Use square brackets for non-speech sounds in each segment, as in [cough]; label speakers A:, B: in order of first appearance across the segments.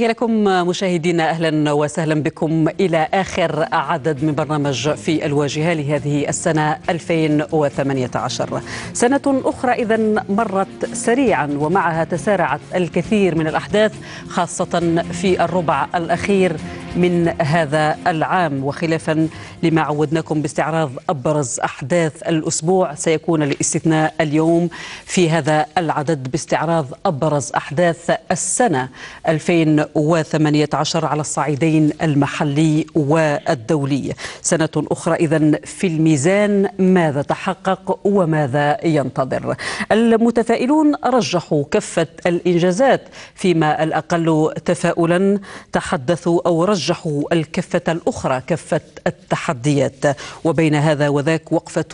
A: تحية لكم مشاهدينا أهلا وسهلا بكم إلى آخر عدد من برنامج في الواجهة لهذه السنة 2018 سنة أخرى إذا مرت سريعا ومعها تسارعت الكثير من الأحداث خاصة في الربع الأخير من هذا العام. وخلافا لما عودناكم باستعراض أبرز أحداث الأسبوع سيكون الاستثناء اليوم في هذا العدد باستعراض أبرز أحداث السنة 2018 على الصعيدين المحلي والدولي. سنة أخرى اذا في الميزان ماذا تحقق وماذا ينتظر؟ المتفائلون رجحوا كفه الإنجازات فيما الأقل تفاؤلا تحدثوا أو رجحوا رجحوا الكفة الأخرى كفة التحديات. وبين هذا وذاك وقفة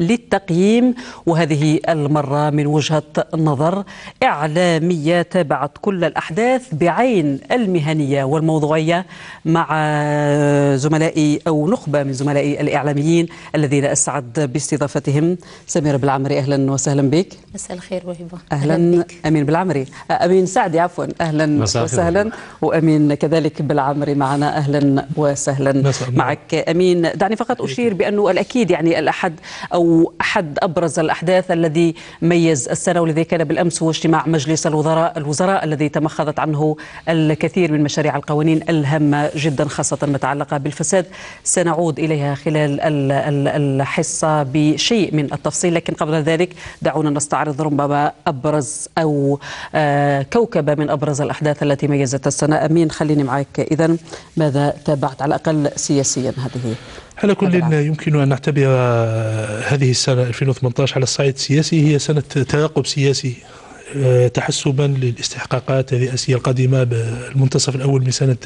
A: للتقييم وهذه المرة من وجهة نظر إعلامية تابعت كل الأحداث بعين المهنية والموضوعية مع زملائي أو نخبة من زملائي الإعلاميين الذين أسعد باستضافتهم. سميرة بالعمري أهلا وسهلا بك.
B: مساء الخير وهبة.
A: أهلا. أمين بالعمري. أمين سعدي عفوا. أهلا وسهلا. وأمين كذلك بالعمري مع معنا. أهلا وسهلا معك. أمين. دعني فقط أشير بأنه الأكيد يعني الأحد أو أحد أبرز الأحداث الذي ميز السنة والذي كان بالأمس هو اجتماع مجلس الوزراء الوزراء الذي تمخضت عنه الكثير من مشاريع القوانين الهامة جدا خاصة متعلقه بالفساد. سنعود إليها خلال الحصة بشيء من التفصيل. لكن قبل ذلك دعونا نستعرض ربما أبرز أو كوكبة من أبرز الأحداث التي ميزت السنة. أمين خليني معك. اذا ماذا تابعت على الأقل سياسيا هذه
C: على كل يمكن أن نعتبر هذه السنة 2018 على الصعيد السياسي هي سنة ترقب سياسي تحسبا للاستحقاقات الرئاسية القادمة بالمنتصف الأول من سنة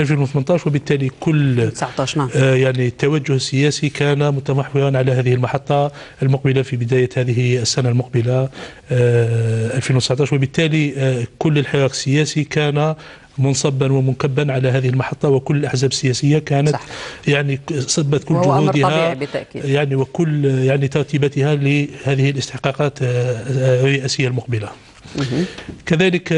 C: 2018 وبالتالي كل
A: 19 نعم.
C: يعني التوجه السياسي كان متمحورا على هذه المحطة المقبلة في بداية هذه السنة المقبلة 2019 وبالتالي كل الحراك السياسي كان منصبا ومنكبا على هذه المحطة وكل الأحزاب السياسية كانت صح. يعني صبت كل جهودها يعني وكل يعني ترتيباتها لهذه الاستحقاقات الرئاسية المقبلة. كذلك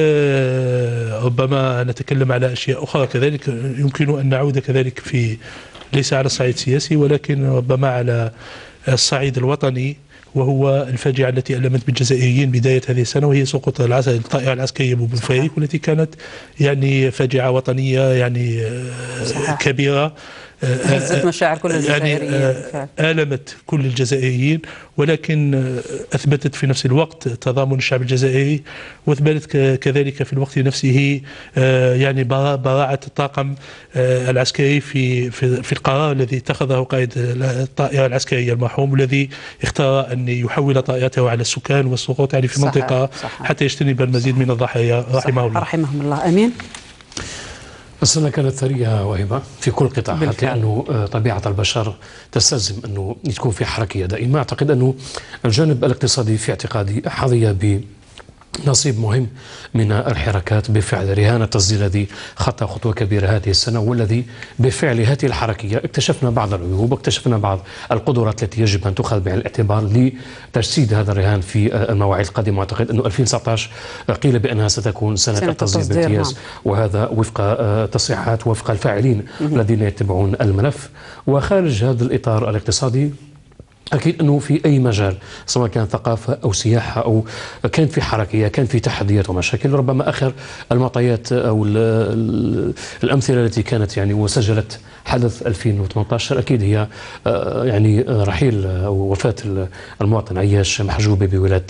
C: ربما نتكلم على أشياء أخرى. كذلك يمكن أن نعود كذلك في ليس على الصعيد السياسي ولكن ربما على الصعيد الوطني. وهو الفاجعة التي ألمت بالجزائريين بداية هذه السنة وهي سقوط الطائرة العسكرية بوبوفاريك والتي كانت يعني فاجعة وطنية يعني صحيح. كبيرة
A: هزت مشاعر كل الجزائريين.
C: يعني آلمت كل الجزائريين ولكن أثبتت في نفس الوقت تضامن الشعب الجزائري وأثبتت كذلك في الوقت نفسه يعني براعة الطاقم العسكري في في, القرار الذي اتخذه قائد الطائرة العسكرية المرحوم الذي اختار أن يحول طائرته على السكان والسقوط يعني في صحيح منطقة صحيح. حتى يجتنب المزيد من الضحايا. رحمه الله.
A: رحمهم الله. أمين.
D: السنة كانت ثرية وهبة في كل قطاعات لأنه طبيعة البشر تستلزم أنه تكون في حركية دائمة. أعتقد أنه الجانب الاقتصادي في اعتقادي حظي ب نصيب مهم من الحركات بفعل رهان التصدير الذي خطى خطوة كبيرة هذه السنة والذي بفعل هذه الحركية اكتشفنا بعض العيوب واكتشفنا بعض القدرات التي يجب أن تؤخذ بعين الاعتبار لتجسيد هذا الرهان في المواعيد القادمة. أعتقد أنه 2019 قيل بأنها ستكون سنة, سنة التصدير بامتياز نعم. وهذا وفق تصريحات وفق الفاعلين الذين يتبعون الملف. وخارج هذا الإطار الاقتصادي أكيد أنه في أي مجال سواء كان ثقافة أو سياحة أو كان في حركية كان في تحديات ومشاكل ربما آخر المعطيات أو الأمثلة التي كانت يعني وسجلت حدث 2018 أكيد هي يعني رحيل أو وفاة المواطن عياش محجوبة بولاية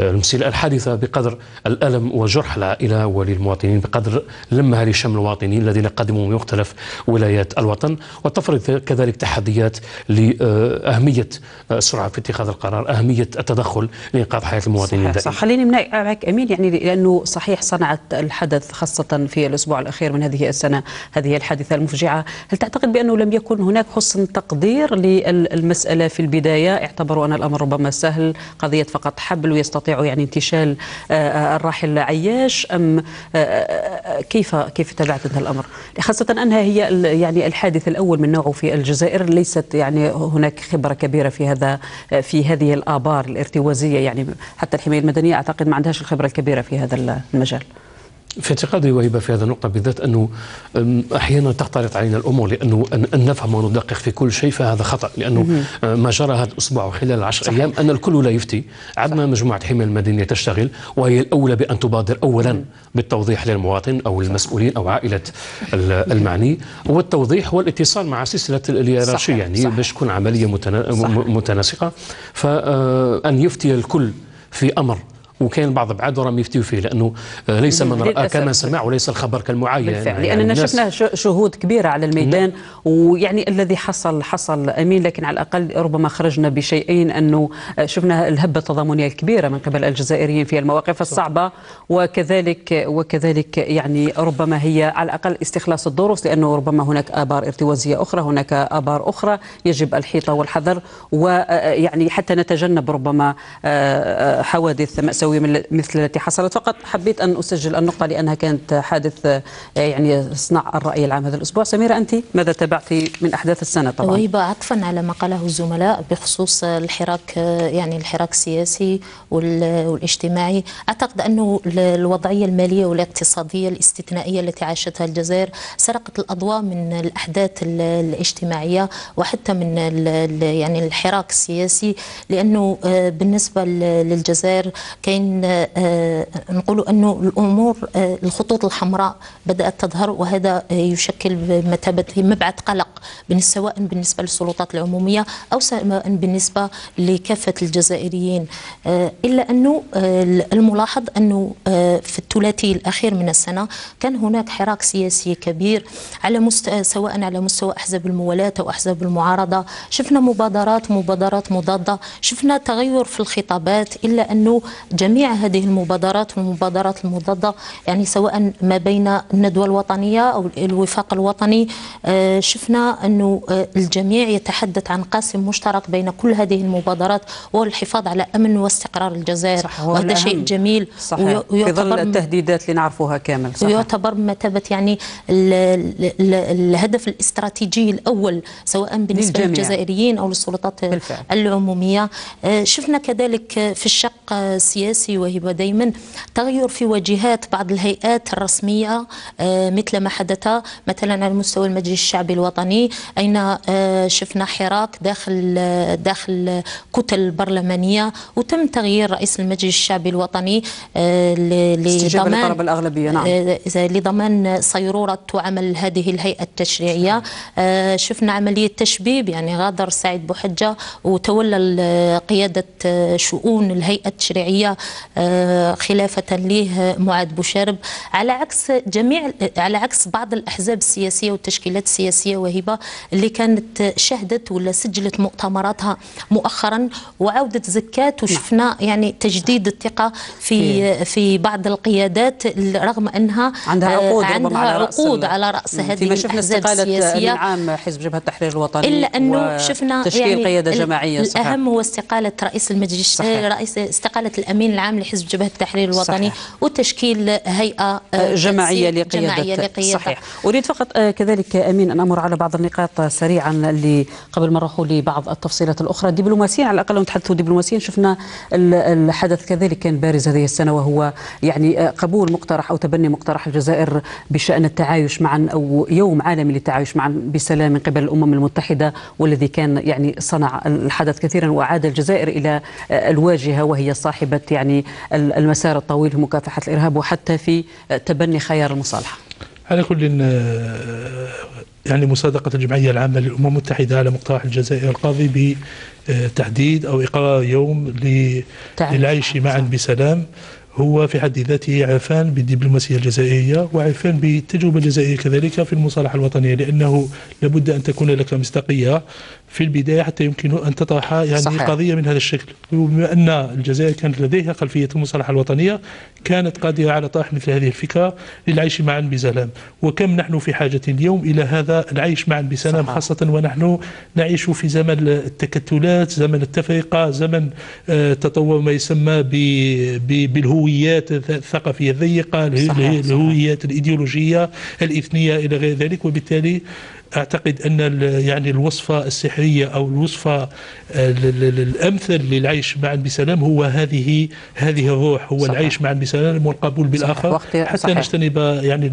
D: المسيلة الحادثة بقدر الألم وجرح العائلة وللمواطنين بقدر لمها لشمل المواطنين الذين قدموا من مختلف ولايات الوطن. وتفرض كذلك تحديات لأهمية السرعة في اتخاذ القرار أهمية التدخل لإنقاذ حياة المواطنين
A: صحيح صح. خليني معك أمين يعني لأنه صحيح صنعت الحدث خاصة في الأسبوع الأخير من هذه السنة هذه الحادثة المفجعة. هل تعتقد بأنه لم يكن هناك حسن تقدير للمسألة في البداية؟ اعتبروا أن الأمر ربما سهل قضية فقط حبل ويستطيعوا يعني انتشال الراحل عياش أم كيف كيف تابعت أنت الأمر؟ خاصة أنها هي يعني الحادث الأول من نوعه في الجزائر ليست يعني هناك خبرة كبيرة في هذا في هذه الآبار الارتوازية يعني حتى الحماية المدنية. أعتقد ما عندهاش الخبرة الكبيرة في هذا المجال.
D: في اعتقادي وهبه في هذه النقطة بالذات أنه أحيانا تختلط علينا الأمور لأنه أن نفهم وندقق في كل شيء فهذا خطأ. لأنه ما جرى هذا الأسبوع وخلال العشر صحيح. أيام أن الكل لا يفتي عندنا مجموعة حمايه المدنيه تشتغل وهي الأولى بأن تبادر اولا بالتوضيح للمواطن أو المسؤولين أو عائلة المعني. والتوضيح والاتصال مع سلسلة الهيرارشيه يعني باش تكون عملية متناسقة. فان يفتي الكل في أمر وكان بعض بعد راهم يفتيوا فيه لأنه آه، ليس من رأى كما سمع وليس الخبر كالمعاين
A: بالفعل يعني لاننا شفنا شهود كبيرة على الميدان نعم. ويعني الذي حصل حصل أمين لكن على الأقل ربما خرجنا بشيئين أنه آه، شفنا الهبة التضامنية الكبيرة من قبل الجزائريين في المواقف الصعبة وكذلك وكذلك يعني ربما هي على الأقل استخلاص الدروس لأنه ربما هناك آبار ارتوازية أخرى هناك آبار أخرى يجب الحيطة والحذر ويعني حتى نتجنب ربما حوادث مأساوية مأساوية مثل التي حصلت. فقط حبيت أن أسجل النقطة لأنها كانت حادث آه، يعني صنع الرأي العام هذا الأسبوع. سميرة أنت ماذا تابعتي من أحداث السنة طبعا؟
B: وهبة عطفا على ما قاله الزملاء بخصوص الحراك آه، يعني الحراك السياسي والاجتماعي. أعتقد أنه الوضعية المالية والاقتصادية الاستثنائية التي عاشتها الجزائر سرقت الأضواء من الأحداث الاجتماعية وحتى من يعني الحراك السياسي لأنه آه، بالنسبة للجزائر كاين آه، نقولوا أنه الأمور آه، الخطوط الحمراء بدأت تظهر وهذا آه، يشكل بمثابه مبعث قلق سواء بالنسبة للسلطات العمومية أو سواء بالنسبة لكافة الجزائريين. إلا أنه الملاحظ أنه في الثلاثي الأخير من السنة كان هناك حراك سياسي كبير على مستوى سواء على مستوى أحزاب الموالاه أو أحزاب المعارضة. شفنا مبادرات مبادرات مضادة. شفنا تغير في الخطابات إلا أنه جميع هذه المبادرات والمبادرات المضادة يعني سواء ما بين الندوة الوطنية أو الوفاق الوطني آه، شفنا أنه آه، الجميع يتحدث عن قاسم مشترك بين كل هذه المبادرات وهو الحفاظ على أمن واستقرار الجزائر وهذا شيء جميل
A: صحيح. في ظل التهديدات اللي نعرفوها كامل
B: صحيح. ويعتبر بمثابة يعني ال ال الهدف الاستراتيجي الأول سواء بالنسبة للجميع. للجزائريين أو للسلطات بالفعل. العمومية آه، شفنا كذلك في الشق السياسي السياسي وهو دائما تغير في وجهات بعض الهيئات الرسمية آه، مثل ما حدث مثلا على مستوى المجلس الشعبي الوطني أين آه، شفنا حراك داخل داخل كتل برلمانية وتم تغيير رئيس المجلس الشعبي الوطني
A: آه، لضمان الأغلبية نعم.
B: لضمان صيرورة عمل هذه الهيئة التشريعية. شفنا عملية تشبيب يعني غادر سعيد بوحجة وتولى قيادة شؤون الهيئة التشريعية آه، خلافة له معاذ بوشارب. على عكس جميع على عكس بعض الأحزاب السياسية والتشكيلات السياسية وهبة اللي كانت شهدت ولا سجلت مؤتمراتها مؤخرا وعودة زكاة وشفنا يعني تجديد الثقة في في بعض القيادات رغم أنها
A: عندها عقود
B: عندها على عقود على رأس هذه الأحزاب السياسية.
A: عام حزب جبهة التحرير الوطني
B: إلا أنه شفنا
A: تشكيل يعني قيادة جماعية
B: صحيح. الأهم هو استقالة رئيس المجلس صحيح. رئيس استقالة الأمين العام لحزب جبهة التحرير الوطني صحيح. وتشكيل هيئة
A: آه، لقيادة, جماعية لقيادة. صحيح. أريد فقط آه، كذلك أمين أن أمر على بعض النقاط سريعا اللي قبل ما نروح لبعض التفصيلات الأخرى. دبلوماسيا على الأقل نتحدثوا دبلوماسيا شفنا الحدث كذلك كان بارز هذه السنة وهو يعني آه، قبول مقترح أو تبني مقترح الجزائر بشأن التعايش معا أو يوم عالمي للتعايش معا بسلام من قبل الأمم المتحدة والذي كان يعني صنع الحدث كثيرا وأعاد الجزائر إلى الواجهة وهي صاحبة يعني المسار الطويل في مكافحة الإرهاب وحتى في تبني خيار المصالحة.
C: على كل آه، يعني مصادقة الجمعية العامة للأمم المتحدة على مقترح الجزائر القاضي بتحديد أو إقرار يوم للعيش معا بسلام. هو في حد ذاته عرفان بالدبلوماسية الجزائرية وعرفان بالتجربة الجزائرية كذلك في المصالحة الوطنية لأنه لابد أن تكون لك مصداقية. في البداية حتى يمكن أن تطرح يعني صحيح. قضية من هذا الشكل وبما أن الجزائر كانت لديها خلفية المصالحة الوطنية كانت قادرة على طرح مثل هذه الفكرة للعيش معا بسلام وكم نحن في حاجة اليوم إلى هذا العيش معا بسلام صحيح. خاصة ونحن نعيش في زمن التكتلات زمن التفرقة زمن آه، تطور ما يسمى بالهويات الثقافية الضيقة الهويات الإيديولوجية الإثنية إلى غير ذلك وبالتالي أعتقد أن يعني الوصفة السحرية أو الوصفة الأمثل للعيش معا بسلام هو هذه هذه الروح هو صحيح. العيش معا بسلام والقبول بالآخر حتى صحيح. نجتنب يعني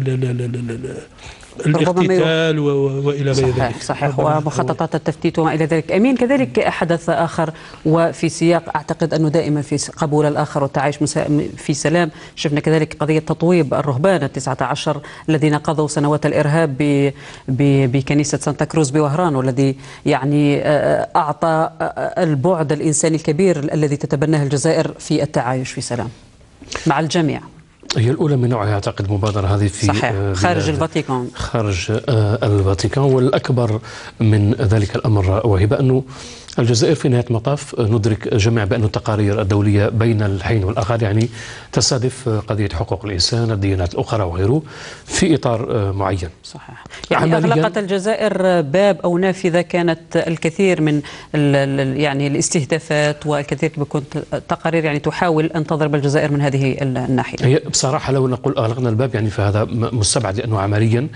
C: الاقتتال وإلى غير ذلك.
A: صحيح. ومخططات التفتيت وما إلى ذلك. أمين كذلك حدث آخر وفي سياق. أعتقد أنه دائما في قبول الآخر والتعايش في سلام. شفنا كذلك قضية تطويب الرهبان التسعة عشر الذين قضوا سنوات الإرهاب بكنيسة سانتا كروز بوهران والذي يعني أعطى البعد الإنساني الكبير الذي تتبناه الجزائر في التعايش في سلام. مع الجميع.
D: هي الأولى من نوعها أعتقد المبادرة هذه في
A: صحيح. آه، خارج الفاتيكان.
D: خارج آه، الفاتيكان. والأكبر من ذلك الأمر وهي أنه الجزائر في نهاية المطاف ندرك جميعا بأن التقارير الدولية بين الحين والآخر يعني تستهدف قضية حقوق الإنسان الديانات الأخرى وغيره في إطار معين.
A: صحيح. يعني أغلقت الجزائر باب أو نافذة كانت الكثير من يعني الاستهدافات والكثير بكون تقارير يعني تحاول أن تضرب الجزائر من هذه الناحية.
D: هي بصراحة لو نقول أغلقنا الباب يعني فهذا مستبعد لأنه عمليا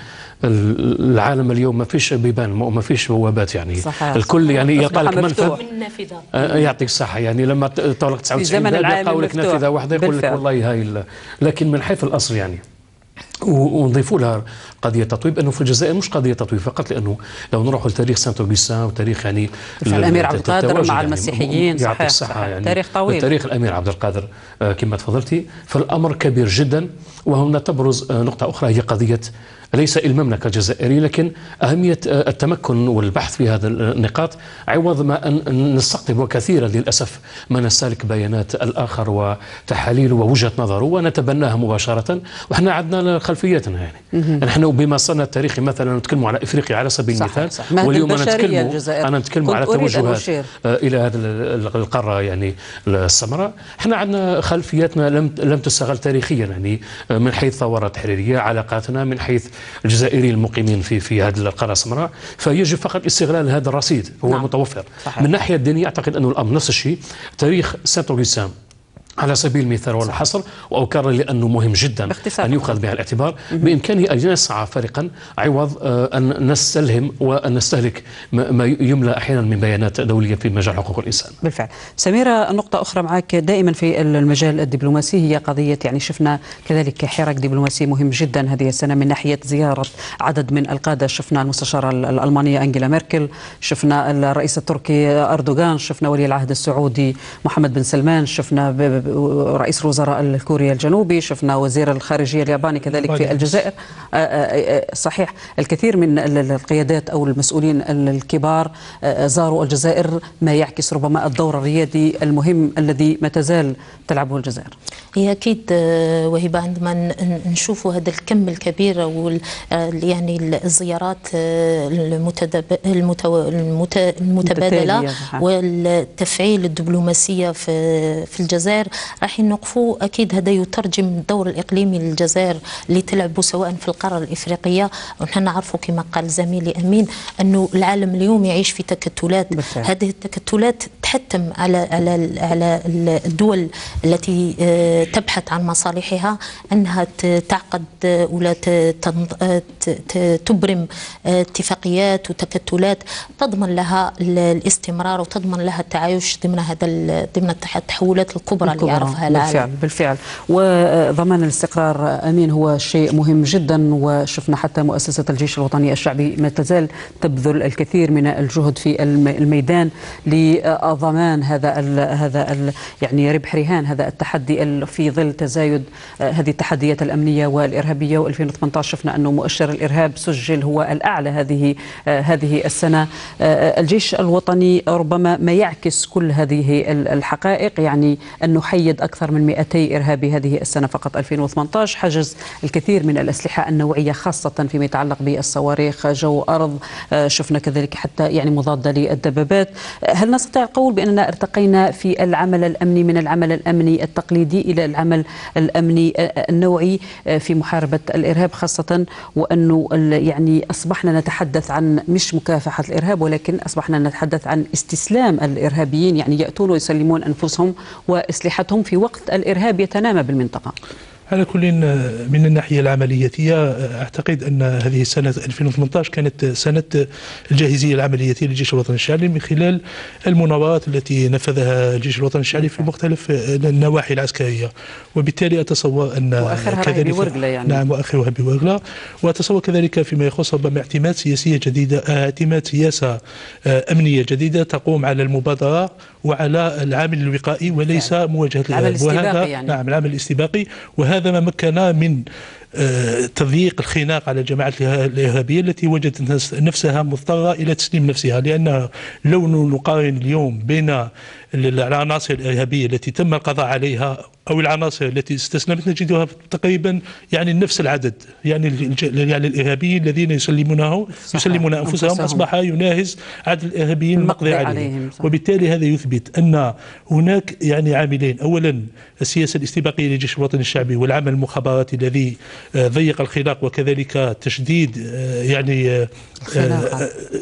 D: العالم اليوم ما فيش بيبان ما فيش بوابات يعني صحيح. الكل يعني يلقى لك منفذ آه، يعطيك الصحة. يعني لما تغلق 99 باب يلقاو لك نافذة واحدة يقول لك والله هاي لكن من حيث الأصل يعني. ونضيفوا لها قضية تطويب أنه في الجزائر مش قضية تطويب فقط لأنه لو نروح لتاريخ سانت اوغسtin وتاريخ يعني
A: الأمير عبد القادر مع يعني المسيحيين
D: صحيح, الصحة يعني.
A: تاريخ طويل.
D: تاريخ الأمير عبد القادر آه، كما تفضلتي. فالأمر كبير جدا وهنا تبرز نقطة أخرى هي قضية ليس المملكة الجزائرية لكن أهمية آه، التمكن والبحث في هذه النقاط عوض ما أن نستقطب كثيرا للأسف ما نستهلك بيانات الآخر وتحاليله ووجهة نظره ونتبناها مباشرة وإحنا عندنا خلفياتنا يعني. نحن بما صنع التاريخي مثلا نتكلم على إفريقيا على سبيل المثال
A: واليوم أنا نتكلم
D: أنا نتكلم على توجهات آه، إلى هذه القارة يعني السمراء. إحنا عندنا خلفياتنا لم لم تستغل تاريخيا يعني آه، من حيث ثورات تحريرية علاقاتنا من حيث الجزائريين المقيمين في في هذه القاره السمراء فيجب فقط استغلال هذا الرصيد هو نعم. متوفر صحيح. من الناحيه الدينية أعتقد انه الأمر نفس الشيء تاريخ سانت اوغسان على سبيل المثال والحصر وأكرر لأنه مهم جدا باختصار. أن يؤخذ بعين الاعتبار. بإمكانه أن يسعى فريقا عوض آه، أن نستلهم وأن نستهلك ما يملى أحيانا من بيانات دولية في مجال حقوق الإنسان.
A: بالفعل. سميرة نقطة أخرى معك. دائما في المجال الدبلوماسي هي قضية يعني شفنا كذلك حراك دبلوماسي مهم جدا هذه السنة من ناحية زيارة عدد من القادة. شفنا المستشارة الألمانية أنجيلا ميركل شفنا الرئيس التركي أردوغان شفنا ولي العهد السعودي محمد بن سلمان شفنا رئيس الوزراء الكوري الجنوبي شفنا وزير الخارجية الياباني كذلك في الجزائر. آه، آه، آه، صحيح الكثير من القيادات أو المسؤولين الكبار زاروا الجزائر ما يعكس ربما الدور الريادي المهم الذي ما تزال تلعبه الجزائر.
B: هي أكيد وهبة عندما نشوف هذا الكم الكبير وال يعني الزيارات المتبادلة والتفعيل الدبلوماسية في الجزائر. راح نوقفوا أكيد هذا يترجم الدور الإقليمي للجزائر اللي تلعبوا سواء في القارة الإفريقية. ونحن نعرفوا كما قال زميلي أمين أنه العالم اليوم يعيش في تكتلات. هذه التكتلات تحتم على على على الدول التي آه، تبحث عن مصالحها. أنها تعقد ولا تبرم آه، اتفاقيات وتكتلات. تضمن لها الاستمرار وتضمن لها التعايش ضمن هذا ضمن التحولات الكبرى, اللي يعرفها العالم.
A: بالفعل بالفعل. وضمان الاستقرار أمين هو شيء مهم جدا وشفنا حتى مؤسسة الجيش الوطني الشعبي ما تزال تبذل الكثير من الجهد في الميدان لضمان هذا ال هذا ال يعني ربح رهان هذا التحدي في ظل تزايد هذه التحديات الأمنية والإرهابية. و2018 شفنا أنه مؤشر الإرهاب سجل هو الأعلى هذه هذه السنة. الجيش الوطني ربما ما يعكس كل هذه الحقائق يعني أنه حيد أكثر من 200 إرهابي هذه السنة فقط. 2018 حجز الكثير من الأسلحة النوعية خاصة فيما يتعلق بالصواريخ جو أرض. آه، شفنا كذلك حتى يعني مضادة للدبابات. هل نستطيع القول بأننا ارتقينا في العمل الأمني من العمل الأمني التقليدي إلى العمل الأمني آه، النوعي آه، في محاربة الإرهاب خاصة وأنه يعني أصبحنا نتحدث عن مش مكافحة الإرهاب ولكن أصبحنا نتحدث عن استسلام الإرهابيين. يعني يأتون ويسلمون أنفسهم وأسلحتهم في وقت الإرهاب يتنامى بالمنطقة.
C: على كل من الناحية العملياتية أعتقد أن هذه السنة 2018 كانت سنة الجاهزية العملياتية للجيش الوطني الشعبي من خلال المناورات التي نفذها الجيش الوطني الشعبي في مختلف النواحي العسكرية. وبالتالي أتصور أن
A: وآخرها
C: كذلك
A: يعني.
C: نعم وآخرها بورقلة وأتصور كذلك فيما يخص ربما اعتماد سياسية جديدة اعتماد سياسة أمنية جديدة تقوم على المبادرة وعلى العامل الوقائي وليس مواجهة
A: العمل الاستباقي يعني.
C: نعم العمل الاستباقي. وهذا ما مكن من آه، تضييق الخناق على الجماعات الإرهابية التي وجدت نفسها مضطرة إلى تسليم نفسها لأن لو نقارن اليوم بين العناصر الإرهابية التي تم القضاء عليها أو العناصر التي استسلمت نجدها تقريبا يعني نفس العدد يعني يعني الإرهابيين الذين يسلمونه يسلمون أنفسهم أصبح يناهز عدد الإرهابيين المقضي عليهم, عليهم وبالتالي هذا يثبت أن هناك يعني عاملين. اولا السياسة الاستباقية للجيش الوطني الشعبي والعمل المخابراتي الذي آه، ضيق الخناق وكذلك تشديد آه، يعني آه،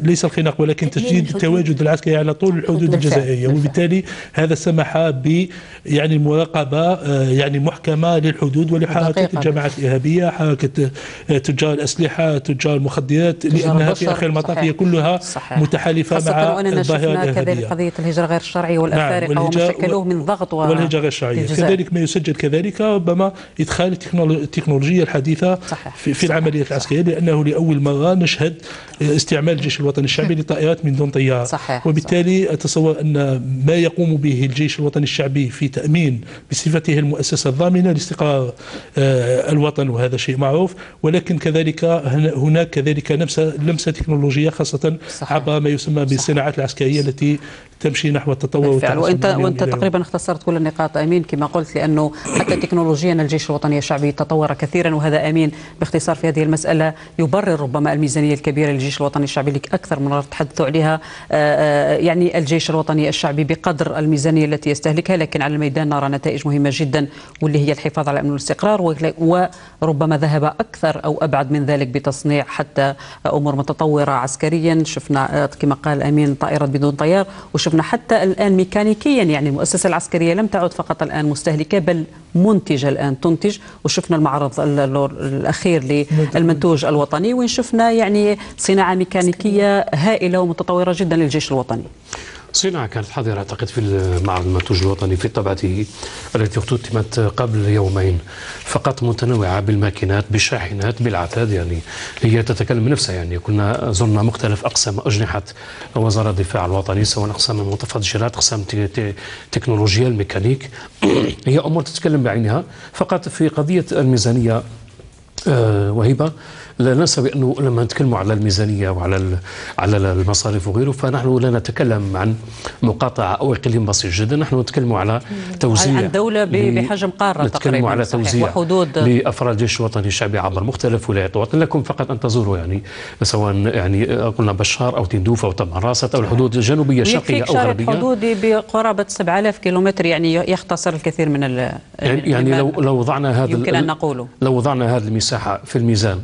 C: ليس الخناق ولكن تشديد التواجد العسكري على طول الحدود الجزائريه وبالتالي هذا سمح ب يعني المراقبه آه، يعني محكمة للحدود ولحركة الجماعات الإرهابية حركة آه، تجار الأسلحة تجار المخدرات لأنها في آخر المطاف هي كلها صحيح. متحالفة مع
A: واننا شفنا كذلك قضية الهجرة غير الشرعية والافارقه نعم ومشكلوه من ضغط
C: والهجرة غير الشرعية كذلك ما يسجل كذلك ربما إدخال التكنولوجيا الحديثة صحيح. في, في العمليات العسكرية لأنه لأول مرة نشهد استعمال الجيش الوطني الشعبي [laughs] لطائرات من دون طيار صحيح. وبالتالي. أتصور أن ما يقوم به الجيش الوطني الشعبي في تأمين بصفه بصفته المؤسسة الضامنة لاستقرار آه، الوطن وهذا شيء معروف ولكن كذلك هناك كذلك لمسة تكنولوجية خاصة. عبر ما يسمى بالصناعات العسكرية التي تمشي نحو التطور
A: بالفعل. وانت وإنت تقريبا اختصرت كل النقاط آمين كما قلت لأنه حتى تكنولوجيا الجيش الوطني الشعبي تطور كثيرا وهذا آمين باختصار في هذه المسألة يبرر ربما الميزانية الكبيرة للجيش الوطني الشعبي اللي أكثر من مرة تحدثوا عليها. آه، آه، يعني الجيش الوطني الشعبي بقدر الميزانية التي يستهلكها لكن على الميدان نرى نتائج مهمة جدا واللي هي الحفاظ على الامن والاستقرار وربما ذهب أكثر أو أبعد من ذلك بتصنيع حتى أمور متطورة عسكريا. شفنا آه، كما قال آمين طائرات بدون طيار وشفنا شفنا حتى الآن ميكانيكيا يعني المؤسسة العسكرية لم تعد فقط الآن مستهلكة بل منتجة الآن تنتج. وشفنا المعرض الأخير للمنتوج الوطني وين شفنا يعني صناعة ميكانيكية هائلة ومتطورة جدا للجيش الوطني.
D: صناعة كانت حاضرة أعتقد في معرض المنتوج الوطني في طبعته التي اختتمت قبل يومين فقط متنوعة بالماكينات بالشاحنات بالعتاد يعني هي تتكلم بنفسها. يعني كنا زرنا مختلف أقسام أجنحة وزارة الدفاع الوطني سواء أقسام المتفجرات أقسام تكنولوجيا الميكانيك. [clears throat] هي أمور تتكلم بعينها فقط في قضية الميزانية آه وهبة لا ننسى بانه لما نتكلم على الميزانية وعلى على المصاريف وغيره فنحن لا نتكلم عن مقاطعة أو إقليم بسيط جدا. نحن نتكلم على توزيع.
A: عن دوله بحجم قارة
D: نتكلم على توزيع وحدود. لأفراد الجيش الوطني الشعبي عبر مختلف ولايات الوطن. لكم فقط أن تزوروا يعني سواء يعني قلنا بشار أو تندوف أو تماراسة أو الحدود الجنوبية الشرقيه أو الغربيه
A: حدودي بقرابة 7000 كيلومتر يعني يختصر الكثير من
D: يعني, يعني لو لو وضعنا هذا
A: يمكن أن نقوله.
D: لو وضعنا هذه المساحة في الميزان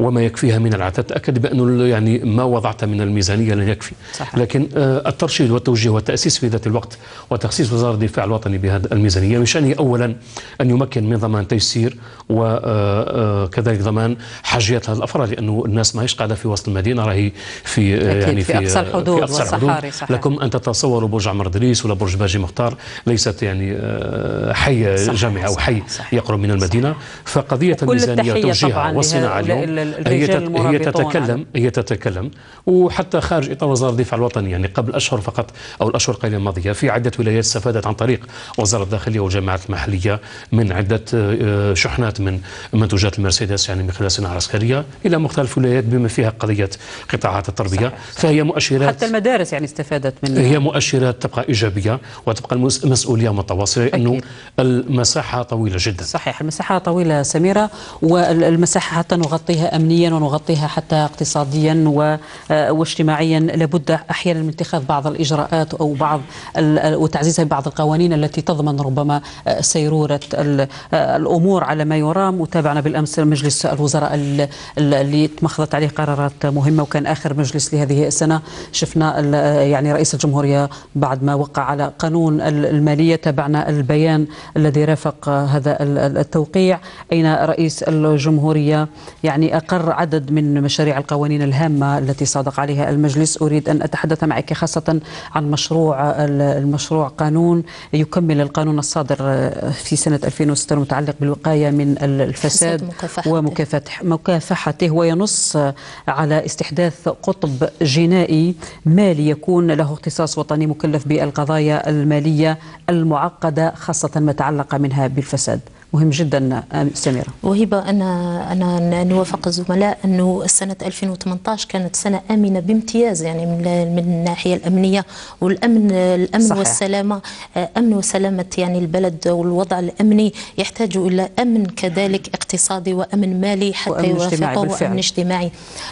D: وما يكفيها من العتاد تأكد بأنه يعني ما وضعت من الميزانية لن يكفي صحيح. لكن آه، الترشيد والتوجيه والتأسيس في ذات الوقت وتخصيص وزارة الدفاع الوطني بهذه الميزانية من شأنه أولا أن يمكن من ضمان تيسير وكذلك آه، آه، ضمان حاجيات هذه الأفراد لأنه الناس ما هيش قاعدة في وسط المدينة راهي في
A: يعني في, في أقصى الحدود في أقصى الحدود
D: صحيح. لكم أن تتصوروا برج عمر دريس ولا برج باجي مختار ليست يعني حي جامعة أو حي صحيح. يقرب من المدينة فقضية الميزانية وتوجيهها والصناعة اليوم
A: الرجال
D: هي, هي تتكلم هي تتكلم. وحتى خارج إطار وزارة الدفاع الوطني يعني قبل أشهر فقط أو الأشهر القليله الماضيه في عدة ولايات استفادت عن طريق وزارة الداخلية والجامعات المحلية من عدة آه، شحنات من منتوجات المرسيدس يعني من خلال الصناعه العسكريه إلى مختلف الولايات بما فيها قضية قطاعات التربية. صحيح. فهي مؤشرات
A: حتى المدارس يعني استفادت منها.
D: هي مؤشرات تبقى إيجابية وتبقى المسؤوليه متواصلة انه المساحة طويلة جدا.
A: صحيح المساحة طويلة سميرة والمساحة حتى نغطيها أمنيا ونغطيها حتى اقتصاديا واجتماعيا لابد أحيانا من اتخاذ بعض الإجراءات أو بعض وتعزيز بعض القوانين التي تضمن ربما سيرورة الأمور على ما يرام. وتابعنا بالأمس مجلس الوزراء اللي اتخذت عليه قرارات مهمة وكان آخر مجلس لهذه السنة. شفنا يعني رئيس الجمهورية بعد ما وقع على قانون المالية. تابعنا البيان الذي رافق هذا التوقيع. أين رئيس الجمهورية؟ يعني أقر عدد من مشاريع القوانين الهامة التي صادق عليها المجلس. أريد أن أتحدث معك خاصة عن مشروع المشروع قانون يكمل القانون الصادر في سنة 2006 المتعلق بالوقاية من الفساد ومكافحته مكافحته وينص على استحداث قطب جنائي مالي يكون له اختصاص وطني مكلف بالقضايا المالية المعقدة خاصة ما تعلق منها بالفساد. مهم جدا سميرة.
B: وهبة أنا أنا نوافق الزملاء أنه سنة 2018 كانت سنة آمنة بامتياز يعني من من الناحية الأمنية والأمن الأمن صحيح. والسلامة أمن وسلامة يعني البلد والوضع الأمني يحتاج إلى أمن كذلك اقتصادي وأمن مالي حتى يوافقه وأمن اجتماعي.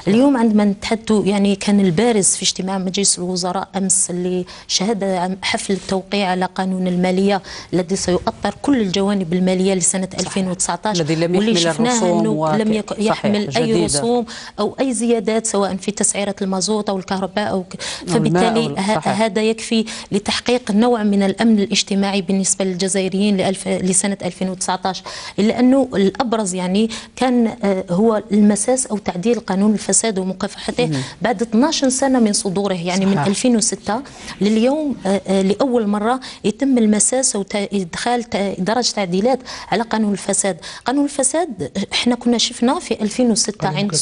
B: اليوم عندما نتحدث يعني كان البارز في اجتماع مجلس الوزراء أمس اللي شهد حفل التوقيع على قانون المالية الذي سيؤطر كل الجوانب المالية سنة 2019
A: الذي لم يحمل الرسوم
B: أنه لم. يحمل أي رسوم أو أي زيادات سواء في تسعيرة المازوت أو الكهرباء أو ك... فبالتالي هذا يكفي لتحقيق نوع من الأمن الاجتماعي بالنسبة للجزائريين لألف... لسنة 2019 إلا أنه الأبرز يعني كان هو المساس أو تعديل قانون الفساد ومكافحته. بعد 12 سنة من صدوره يعني صحيح. من 2006 لليوم لأول مرة يتم المساس أو إدخال درجة تعديلات على قانون الفساد. قانون الفساد إحنا كنا شفنا في 2006 عند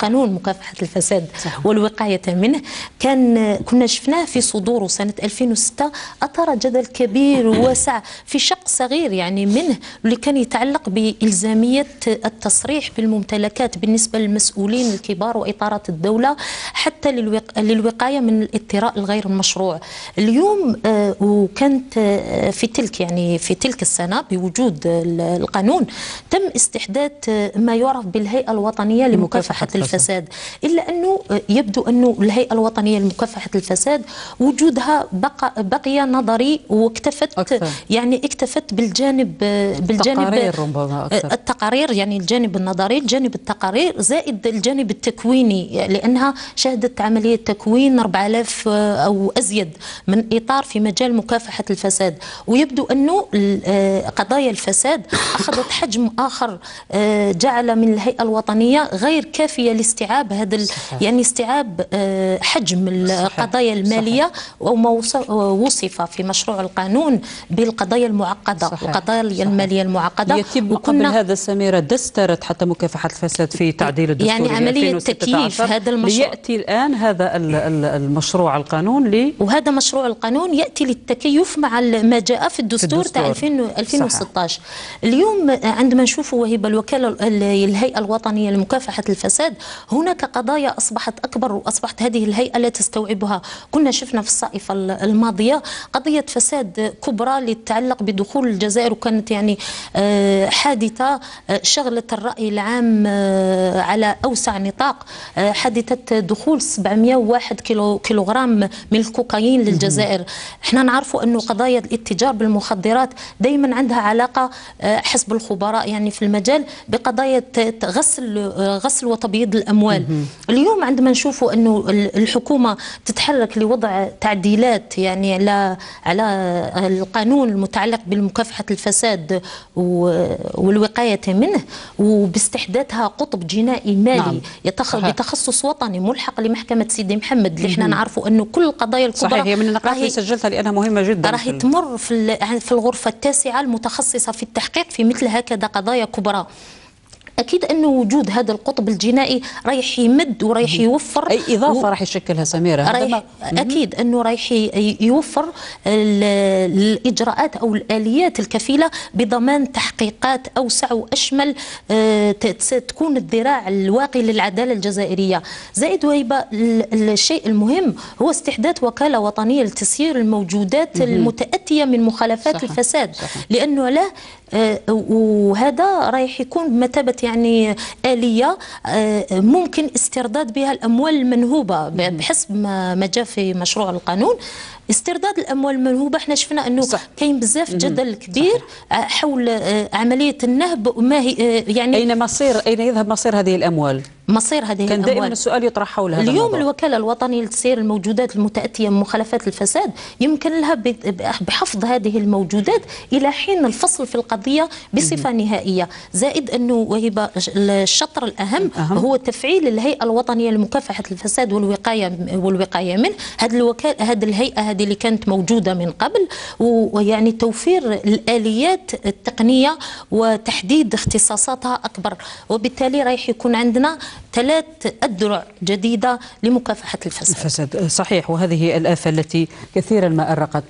B: قانون مكافحة الفساد صح. والوقاية منه. كان كنا شفناه في صدوره سنة 2006 أثار جدل كبير وواسع في شق صغير يعني منه اللي كان يتعلق بإلزامية التصريح بالممتلكات بالنسبة للمسؤولين الكبار وإطارات الدولة حتى للوقاية من الاثراء الغير المشروع. اليوم وكانت في تلك يعني في تلك السنة بوجود القانون تم استحداث ما يعرف بالهيئة الوطنية لمكافحة الفساد إلا أنه يبدو أنه الهيئة الوطنية لمكافحة الفساد وجودها بقى بقي نظري واكتفت أكثر. يعني اكتفت بالجانب بالجانب
A: التقارير ربما أكثر.
B: التقارير يعني الجانب النظري الجانب التقارير زائد الجانب التكويني لأنها شهدت عملية تكوين 4000 أو أزيد من إطار في مجال مكافحة الفساد ويبدو أنه قضايا الفساد أخذت حجم آخر جعل من الهيئة الوطنية غير كافية لاستيعاب هذا يعني استيعاب حجم القضايا المالية وما وصف في مشروع القانون بالقضايا المعقدة صحيح. القضايا صحيح. المالية المعقدة.
A: يتم قبل هذا سميرة دسترت حتى مكافحة الفساد في تعديل الدستور
B: يعني عملية تكييف هذا المشروع.
A: ليأتي الآن هذا المشروع القانون لي
B: وهذا مشروع القانون يأتي للتكيف مع ما جاء في الدستور تاع 2016 اليوم عندما نشوف وهي الوكالة الهيئة الوطنية لمكافحة الفساد هناك قضايا أصبحت أكبر وأصبحت هذه الهيئة لا تستوعبها. كنا شفنا في الصائفه الماضية قضية فساد كبرى لتتعلق بدخول الجزائر وكانت يعني حادثة شغلت الرأي العام على أوسع نطاق حادثة دخول 701 كيلو كيلوغرام من الكوكايين للجزائر. إحنا نعرفوا انه قضايا الاتجار بالمخدرات دائما عندها علاقة حسب الخبراء يعني في المجال بقضايا غسل غسل وتبييض الأموال. اليوم عندما نشوفوا أنه الحكومة تتحرك لوضع تعديلات يعني على على القانون المتعلق بمكافحه الفساد والوقاية منه وباستحداثها قطب جنائي مالي نعم. يتخ... بتخصص وطني ملحق لمحكمة سيدي محمد. اللي إحنا نعرفوا انه كل القضايا الكبرى
A: صحيح هي من النقاط اللي سجلتها لأنها مهمة جدا
B: راح تمر في في الغرفة التاسعة المتخصصة في التحقيق في مثل هكذا قضايا كبرى. أكيد انه وجود هذا القطب الجنائي رايح يمد ورايح يوفر
A: أي إضافة و... راح يشكلها سميرة
B: رايح أكيد انه رايح يوفر الإجراءات أو الآليات الكفيلة بضمان تحقيقات أوسع وأشمل تكون الذراع الواقي للعدالة الجزائرية زائد وهيبه الشيء الجزائريه هو استحداث وكالة وطنية لتسيير الموجودات المتأتية من مخالفات صح. الفساد صح. لأنه له وهذا رايح يكون بمثابه يعني آلية آه، ممكن استرداد بها الأموال المنهوبة. بحسب ما جاء في مشروع القانون استرداد الأموال المنهوبة. إحنا شفنا أنه. كاين بزاف جدل كبير صح. حول عملية النهب وما هي
A: يعني أين مصير أين يذهب مصير هذه الأموال؟
B: مصير هذه
A: كان دائما السؤال يطرح حول هذا
B: اليوم
A: الموضوع.
B: الوكالة الوطنية لتسيير الموجودات المتأتية من مخالفات الفساد يمكن لها بحفظ هذه الموجودات إلى حين الفصل في القضية بصفة نهائية. زائد أنه وهي الشطر الأهم أهم. هو تفعيل الهيئة الوطنية لمكافحة الفساد والوقاية والوقاية منه. هذه الوكالة هذه الهيئة هذه اللي كانت موجودة من قبل ويعني توفير الآليات التقنية وتحديد اختصاصاتها أكبر. وبالتالي رايح يكون عندنا ثلاث أذرع جديدة لمكافحة الفساد.
A: الفساد صحيح. وهذه الآفة التي كثيرا ما أرقت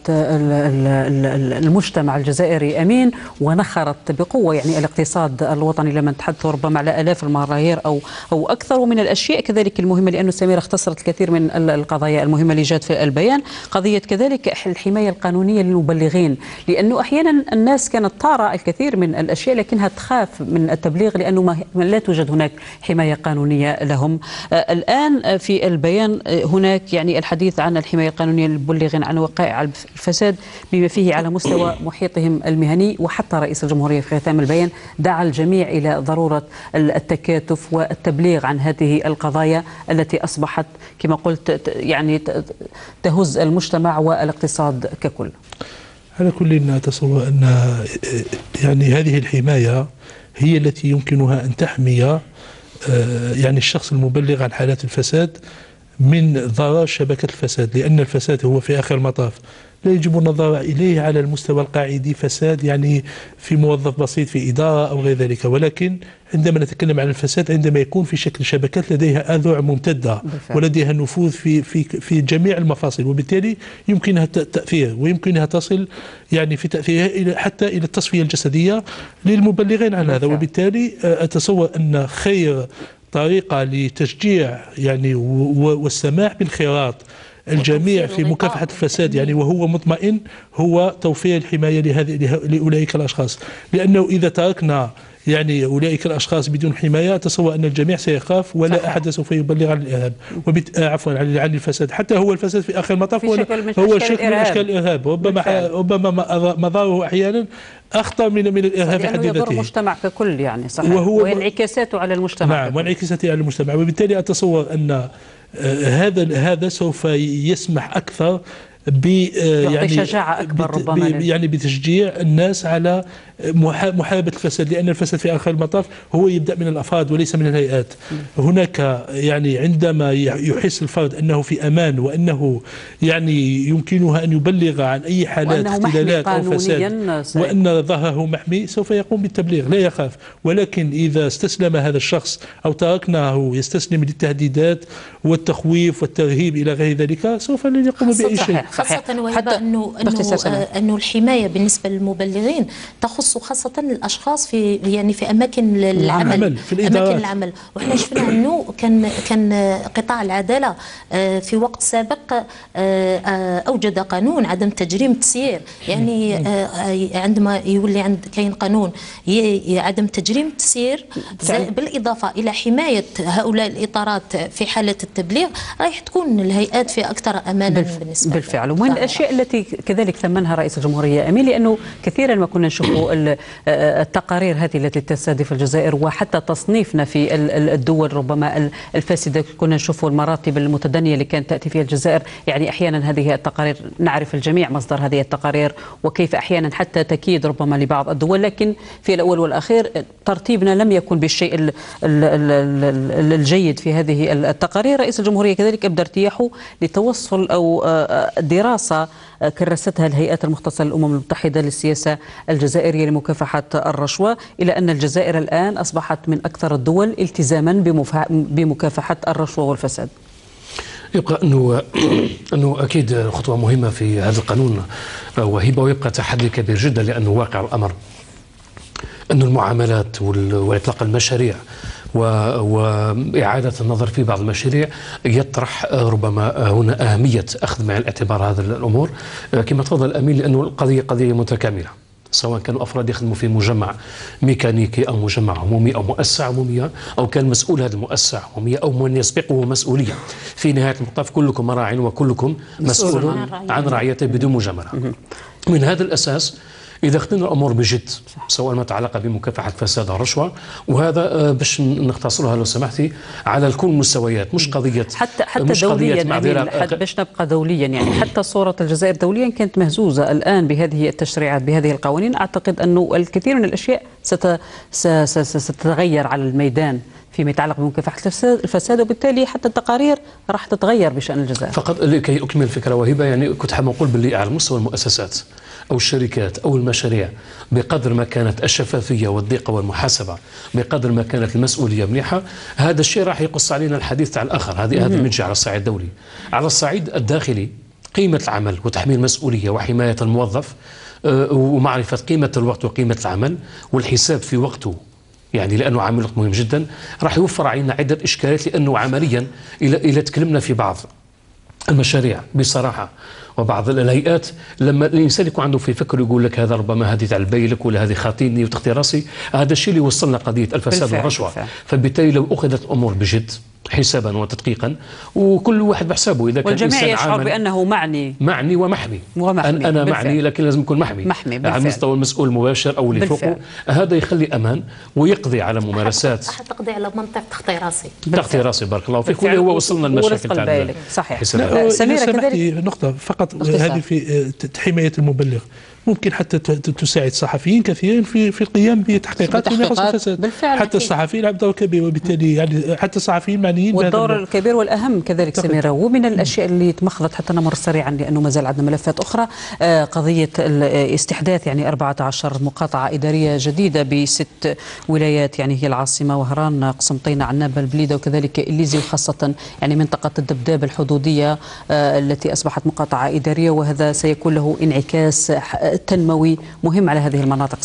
A: المجتمع الجزائري أمين ونخرت بقوة يعني الاقتصاد الوطني لما نتحدث ربما على آلاف الملايير أو أو أكثر ومن الأشياء. كذلك المهمة لأنه سميرة اختصرت الكثير من القضايا المهمة اللي جات في البيان. قضية كذلك الحماية القانونية للمبلغين لأنه أحيانا الناس كانت ترى الكثير من الأشياء لكنها تخاف من التبليغ لأنه ما لا توجد هناك حماية قانونية. لهم. آه، الآن في البيان آه، هناك يعني الحديث عن الحماية القانونية للمبلغين عن وقائع الفساد بما فيه على مستوى محيطهم المهني. وحتى رئيس الجمهورية في ختام البيان دعا الجميع إلى ضرورة التكاتف والتبليغ عن هذه القضايا التي أصبحت كما قلت يعني تهز المجتمع والاقتصاد ككل.
C: على كل أتصور أن آه، يعني هذه الحماية هي التي يمكنها أن تحمي يعني الشخص المبلغ عن حالات الفساد من ضرر شبكة الفساد لأن الفساد هو في آخر المطاف. لا يجب النظر إليه على المستوى القاعدي فساد يعني في موظف بسيط في إدارة أو غير ذلك. ولكن عندما نتكلم عن الفساد عندما يكون في شكل شبكات لديها ممتدة بالفعل. ولديها نفوذ في في في جميع المفاصل وبالتالي يمكنها التأثير ويمكنها تصل يعني في تأثيرها إلى حتى إلى التصفية الجسدية للمبلغين عن هذا. وبالتالي آه، أتصور أن خير طريقة لتشجيع يعني والسماح بالخيارات الجميع في مكافحة الفساد يعني وهو مطمئن هو توفير الحماية لهذه لأولئك الأشخاص. لأنه إذا تركنا يعني أولئك الأشخاص بدون حماية اتصور أن الجميع سيخاف ولا صحيح. أحد سوف يبلغ عن الإرهاب وبت... آه عفوا عن الفساد. حتى هو الفساد في آخر المطاف هو, هو شكل من أشكال الإرهاب. ربما ربما مضاره أحيانا أخطر من من الإرهاب
A: في حد ذاته. المجتمع ككل يعني صحيح. وهو وانعكاساته على المجتمع
C: نعم وانعكاساته على المجتمع. وبالتالي أتصور أن هذا هذا سوف يسمح
A: أكثر آه، يعني شجاعة أكبر ربما
C: يعني بتشجيع الناس على محاربة الفساد لأن الفساد في آخر المطاف هو يبدأ من الأفراد وليس من الهيئات. هناك يعني عندما يحس الفرد أنه في أمان وأنه يعني يمكنها أن يبلغ عن أي حالات اختلالات أو فساد وأن ظهره محمي سوف يقوم بالتبليغ لا يخاف. ولكن إذا استسلم هذا الشخص أو تركناه يستسلم للتهديدات والتخويف والترهيب إلى غير ذلك سوف لن يقوم بأي شيء.
B: خاصة حتى أنه أنه, أنه الحماية بالنسبة للمبلغين تخص خاصة الأشخاص في يعني في أماكن العمل
C: في الإدارات.
B: أماكن العمل وإحنا شفنا أنه كان كان قطاع العدالة آه، في وقت سابق آه، آه، أوجد قانون عدم تجريم التسيير يعني عندما يولي عند كاين قانون عدم تجريم التسيير بالإضافة إلى حماية هؤلاء الإطارات في حالة التبليغ رايح تكون الهيئات في أكثر أمانا بالنسبة
A: بالفعل. ومن الأشياء التي كذلك ثمنها رئيس الجمهورية. أمين لأنه كثيرا ما كنا نشوف التقارير هذه التي تستهدف الجزائر وحتى تصنيفنا في الدول ربما الفاسدة. كنا نشوف المراتب المتدنية اللي كانت تأتي فيها الجزائر. يعني أحيانا هذه التقارير نعرف الجميع مصدر هذه التقارير وكيف أحيانا حتى تكيد ربما لبعض الدول. لكن في الأول والأخير ترتيبنا لم يكن بالشيء الجيد في هذه التقارير. رئيس الجمهورية كذلك أبدى ارتياحه لتوصل أو دراسة كرستها الهيئات المختصة للأمم المتحدة للسياسة الجزائرية لمكافحة الرشوة إلى أن الجزائر الآن أصبحت من أكثر الدول التزاما بمكافحة الرشوة والفساد.
D: يبقى أنه [clears throat] أنه أكيد خطوة مهمة في هذا القانون وهبه ويبقى تحدي كبير جدا لأنه واقع الأمر. أن المعاملات وإطلاق المشاريع وإعادة النظر في بعض المشاريع يطرح ربما هنا أهمية أخذ مع الاعتبار هذه الأمور. كما تفضل أمين لأنه القضية قضية متكاملة سواء كانوا أفراد يخدموا في مجمع ميكانيكي أو مجمع عمومي أو مؤسسة عمومية أو كان مسؤول هذه المؤسسة عموميه أو من يسبقه مسؤولية. في نهاية المطاف كلكم راع وكلكم مسؤول عن رعيته. بدون مجاملة. من هذا الأساس إذا اخذنا الأمور بجد سواء ما يتعلق بمكافحة فساد الرشوه وهذا آه، باش نختصرها لو سمحتي على كل المستويات مش قضيه
A: حتى حتى
D: مش
A: دوليا
D: قضية
A: حتى باش نبقى دوليا يعني [coughs] حتى صورة الجزائر دوليا كانت مهزوزة الآن بهذه التشريعات بهذه القوانين. أعتقد أنه الكثير من الأشياء. ستتغير على الميدان. فيما يتعلق بمكافحة الفساد- وبالتالي حتى التقارير راح تتغير بشأن الجزائر.
D: فقط لكي أكمل الفكرة وهبة يعني كنت حاب نقول باللي على مستوى المؤسسات أو الشركات أو المشاريع بقدر ما كانت الشفافية والدقه والمحاسبة بقدر ما كانت المسؤولية منيحه هذا الشيء راح يقص علينا الحديث تاع الآخر. هذه هذا المنجي على الصعيد الدولي. على الصعيد الداخلي قيمة العمل وتحميل مسؤوليه وحماية الموظف آه، ومعرفة قيمة الوقت وقيمة العمل والحساب في وقته يعني لأنه عامل مهم جدا راح يوفر علينا عدة إشكالات لأنه عمليا إلى إلى تكلمنا في بعض المشاريع بصراحة وبعض الهيئات لما الإنسان يكون عنده في فكر يقول لك هذا ربما هذه تاع البيلك ولا هذه خاطيني وتخطي رأسي هذا الشيء اللي وصلنا قضية الفساد
A: والرشوة.
D: فبالتالي لو أخذت الأمور بجد حسابا وتدقيقا وكل واحد بحسابه إذا كان
A: والجميع يشعر
D: عامل
A: بأنه معني
D: معني ومحمي
A: ومحمي،
D: أنا, أنا
A: بالفعل.
D: معني لكن لازم يكون محمي
A: محمي، بالفعل.
D: على مستوى المسؤول المباشر أو اللي. فوقه هذا يخلي أمان ويقضي على ممارسات
B: راح تقضي على منطق تخطي راسي
D: تغطي راسي بارك الله فيك. واللي هو وصلنا المشاكل
A: ورزق
D: تاع
A: البايلك. صحيح.
C: سمحتي
A: كذلك؟
C: نقطة فقط. هذه في آه، حماية المبلغ ممكن حتى تساعد الصحفيين كثيرا في في القيام بتحقيقات فيما يخص
A: بتحقيقات.
C: الفساد
A: بالفعل،
C: حتى. الصحفيين لهم دور كبير وبالتالي يعني حتى الصحفيين معنيين
A: والدور. الكبير والأهم كذلك. سميرة ومن الأشياء اللي تمخضت حتى نمر سريعا لأنه ما زال عندنا ملفات أخرى آه، قضية استحداث يعني 14 مقاطعة إدارية جديدة بست ولايات يعني هي العاصمة وهران قسنطينه عنابه البليده وكذلك الليزي وخاصه يعني منطقة الدبداب الحدودية آه، التي أصبحت مقاطعة إدارية وهذا سيكون له انعكاس ح- تنموي مهم على هذه المناطق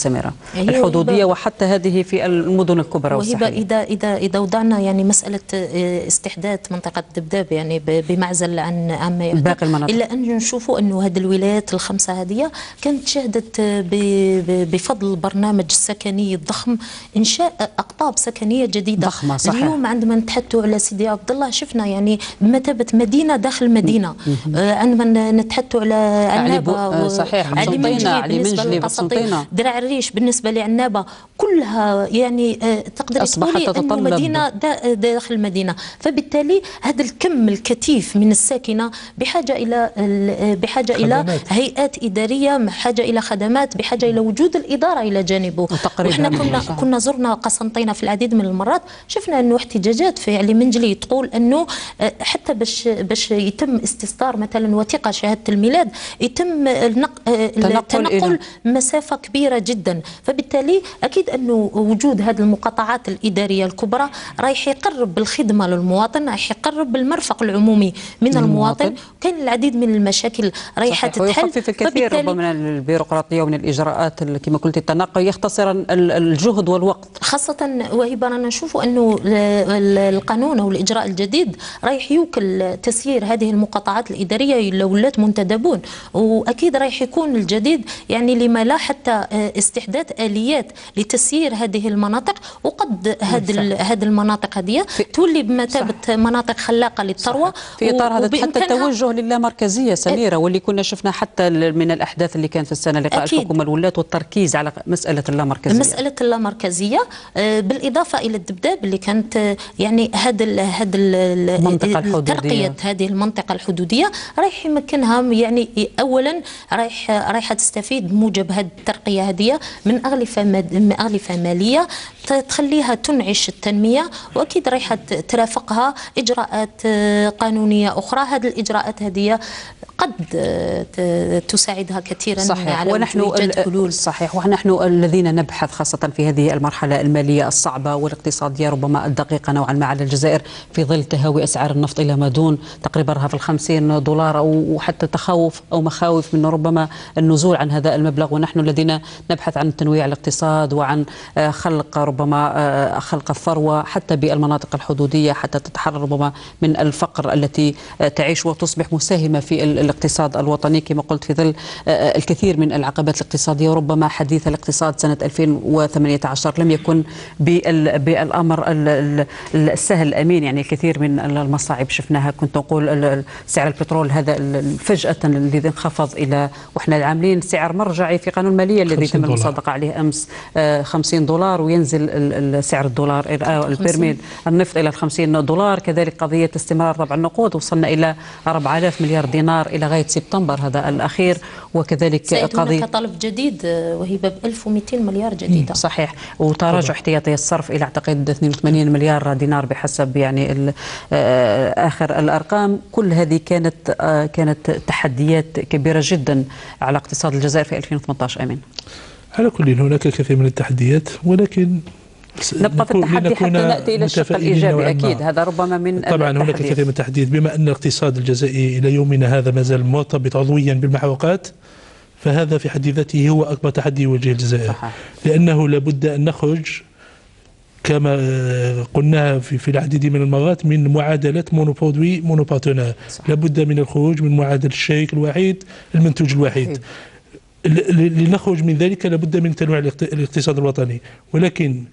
A: الحدودية
B: وهبة-
A: وحتى هذه في المدن الكبرى والساحلية.
B: إذا إذا إذا وضعنا يعني مسألة آه، استحداث منطقة دبداب يعني بمعزل عن عما يحدث
A: باقي المناطق.
B: إلا أن نشوفوا أنه هذه الولايات الخمسة هذه كانت شهدت آه، بفضل البرنامج السكني الضخم إنشاء أقطاب سكنية جديدة
A: ضخمة، صحيح.
B: اليوم عندما نتحدثوا على سيدي عبد الله شفنا يعني بمثابه مدينة داخل مدينه آه، عندما نتحدثوا على و-
A: صحيح،
B: منجلي
A: علي
B: بالنسبة
A: منجلي،.
B: درع الريش بالنسبة لعنابه كلها يعني آه، تقدر إنه
A: تتطلب.
B: مدينة دا- داخل المدينة فبالتالي هذا الكم الكثيف من الساكنة بحاجة إلى ال- بحاجة إلى
C: خدمات.
B: هيئات إدارية بحاجة إلى خدمات بحاجة إلى وجود الإدارة إلى جانبه وإحنا كنا. كنا زرنا قسنطينة في العديد من المرات شفنا أنه احتجاجات في علي منجلي تقول أنه آه، حتى باش باش يتم استصدار مثلا وثيقة شهادة الميلاد يتم النق- آه، التنقل مسافة كبيرة جدا. فبالتالي أكيد أنه وجود هذه المقاطعات الإدارية الكبرى رايح يقرب الخدمة للمواطن رايح يقرب المرفق العمومي من
A: المواطن.
B: كان العديد من المشاكل رايحة تتحل.
A: ويخفف الكثير ربما من البيروقراطية ومن الإجراءات ال- كما قلت التنقل يختصر ال- الجهد والوقت.
B: خاصة وهبة رانا نشوفوا أنه ال- ال- القانون أو الإجراء الجديد رايح يوكل تسيير هذه المقاطعات الإدارية لو ولات منتدبون. وأكيد رايح يكون الجديد يعني لما لا حتى آه، استحداث آليات لتسيير هذه المناطق وقد هذه هذه المناطق هذه تولي بمثابة مناطق خلاقة للثروة
A: في إطار هذا حتى التوجه للامركزيه سميرة واللي كنا شفنا حتى من الأحداث اللي كانت في السنة لقاء
B: أكيد.
A: الحكومة الولاة والتركيز على مسألة اللامركزيه
B: مسألة اللامركزية آه، بالإضافة إلى الدبداب اللي كانت آه، يعني هذا هذا. ترقية هذه المنطقة الحدودية رايح يمكنها يعني أولا رايح رايحة تستفيد بموجب هذه الترقية هذه من أغلفة مالية. ت- تخليها تنعش التنمية وأكيد رايحة ترافقها إجراءات آه، قانونية أخرى. هذه الإجراءات هذه قد آه، تساعدها كثيرا
A: صحيح.
B: على
A: ونحن
B: إيجاد حلول.
A: صحيح. ونحن الذين نبحث خاصة في هذه المرحلة المالية الصعبة والاقتصادية ربما الدقيقة نوعا ما على الجزائر في ظل تهاوي أسعار النفط إلى ما دون تقريبا في الخمسين دولار أو حتى تخوف أو مخاوف من ربما النزول عن هذا المبلغ. ونحن الذين نبحث عن تنويع الاقتصاد وعن آه، خلق ربما ربما خلق الثروة حتى بالمناطق الحدودية حتى تتحرر ربما من الفقر التي تعيش وتصبح مساهمة في الاقتصاد الوطني. كما قلت في ظل الكثير من العقبات الاقتصادية وربما حديث الاقتصاد سنة 2018 لم يكن بالأمر السهل. الأمين يعني الكثير من المصاعب شفناها. كنت نقول سعر البترول هذا فجأة الذي انخفض إلى وإحنا عاملين سعر مرجعي في قانون المالية الذي تم المصادقة عليه أمس 50 دولار وينزل سعر الدولار البرميل النفط إلى 50 دولار كذلك قضية استمرار ربع النقود وصلنا إلى 4000 مليار دينار إلى غاية سبتمبر هذا الأخير. وكذلك
B: قضية طلب جديد وهي ب 1200 مليار جديدة.
A: صحيح. وتراجع احتياطي الصرف إلى أعتقد 82 مليار دينار بحسب يعني آخر الأرقام. كل هذه كانت كانت تحديات كبيرة جدا على اقتصاد الجزائر في 2018 أمين.
C: على كل هناك كثير من التحديات ولكن
A: نبقى في التحدي حتى نأتي إلى الشق الإيجابي أكيد. هذا ربما من
C: طبعا هناك كثير من التحديات بما أن الاقتصاد الجزائري إلى يومنا هذا ما زال مرتبط عضويا بالمحروقات فهذا في حد ذاته هو أكبر تحدي يواجه الجزائر. لأنه لابد أن نخرج كما قلنا في, في العديد من المرات من معادلة monoproduit monopartenaire لابد من الخروج من معادلة الشريك الوحيد المنتوج الوحيد. لنخرج من ذلك لابد من تنويع الاقتصاد الوطني. ولكن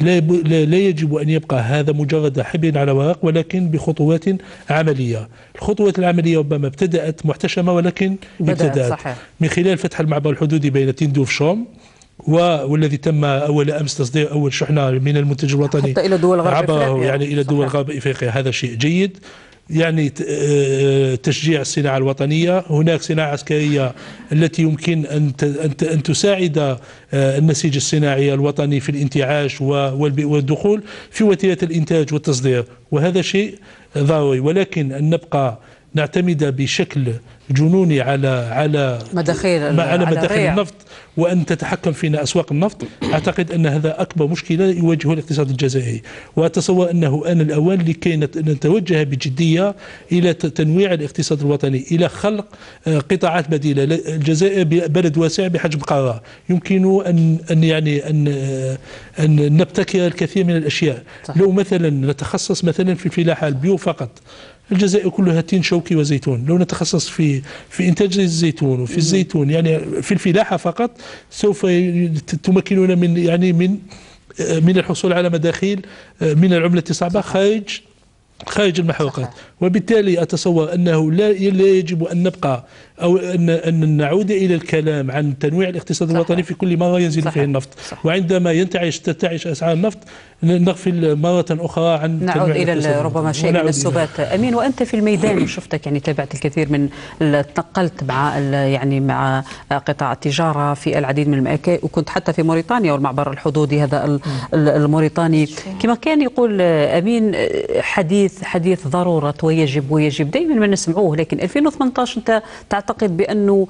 C: لا, لا يجب أن يبقى هذا مجرد حبل على ورق ولكن بخطوات عملية. الخطوات العملية ربما ابتدأت محتشمة ولكن ابتدأت. صحيح. من خلال فتح المعبر الحدودي بين تندوف شوم والذي تم أول أمس تصدير أول شحنة من المنتج الوطني
A: حتى إلى دول غرب إفريقيا.
C: يعني إلى دول غرب إفريقيا. هذا شيء جيد. يعني تشجيع الصناعة الوطنية. هناك صناعة عسكرية التي يمكن أن تساعد النسيج الصناعي الوطني في الانتعاش والدخول في وتيرة الإنتاج والتصدير. وهذا شيء ضروري. ولكن أن نبقى نعتمد بشكل جنوني على على
A: مداخيل
C: على مداخيل النفط وأن تتحكم فينا أسواق النفط. أعتقد أن هذا أكبر مشكلة يواجهها الاقتصاد الجزائري. وأتصور أنه ان الاوان لكي نتوجه بجدية إلى تنويع الاقتصاد الوطني إلى خلق قطاعات بديلة. الجزائر بلد واسع بحجم قارة. يمكن ان أن يعني أن أن نبتكر الكثير من الأشياء. صح. لو مثلا نتخصص مثلا في الفلاحة البيو فقط. الجزائر كلها تين شوكي وزيتون لو نتخصص في في إنتاج الزيتون وفي الزيتون يعني في الفلاحة فقط سوف تمكننا من يعني من من الحصول على مداخيل من العملة الصعبة خارج خارج المحروقات. وبالتالي أتصور أنه لا يجب أن نبقى أو أن, أن نعود إلى الكلام عن تنويع الاقتصاد الوطني في كل مرة ينزل صحيح. فيه النفط. صحيح. وعندما ينتعش ترتعش أسعار النفط نغفل مرة أخرى عن
A: نعود إلى ربما شيء من السبات. أمين وأنت في الميدان وشفتك يعني تابعت الكثير من تنقلت مع يعني مع قطاع التجارة في العديد من الأماكن وكنت حتى في موريتانيا والمعبر الحدودي هذا الموريتاني. كما كان يقول أمين حديث حديث ضرورة ويجب ويجب. دائما ما نسمعوه لكن 2018 أنت تعتقد بأنه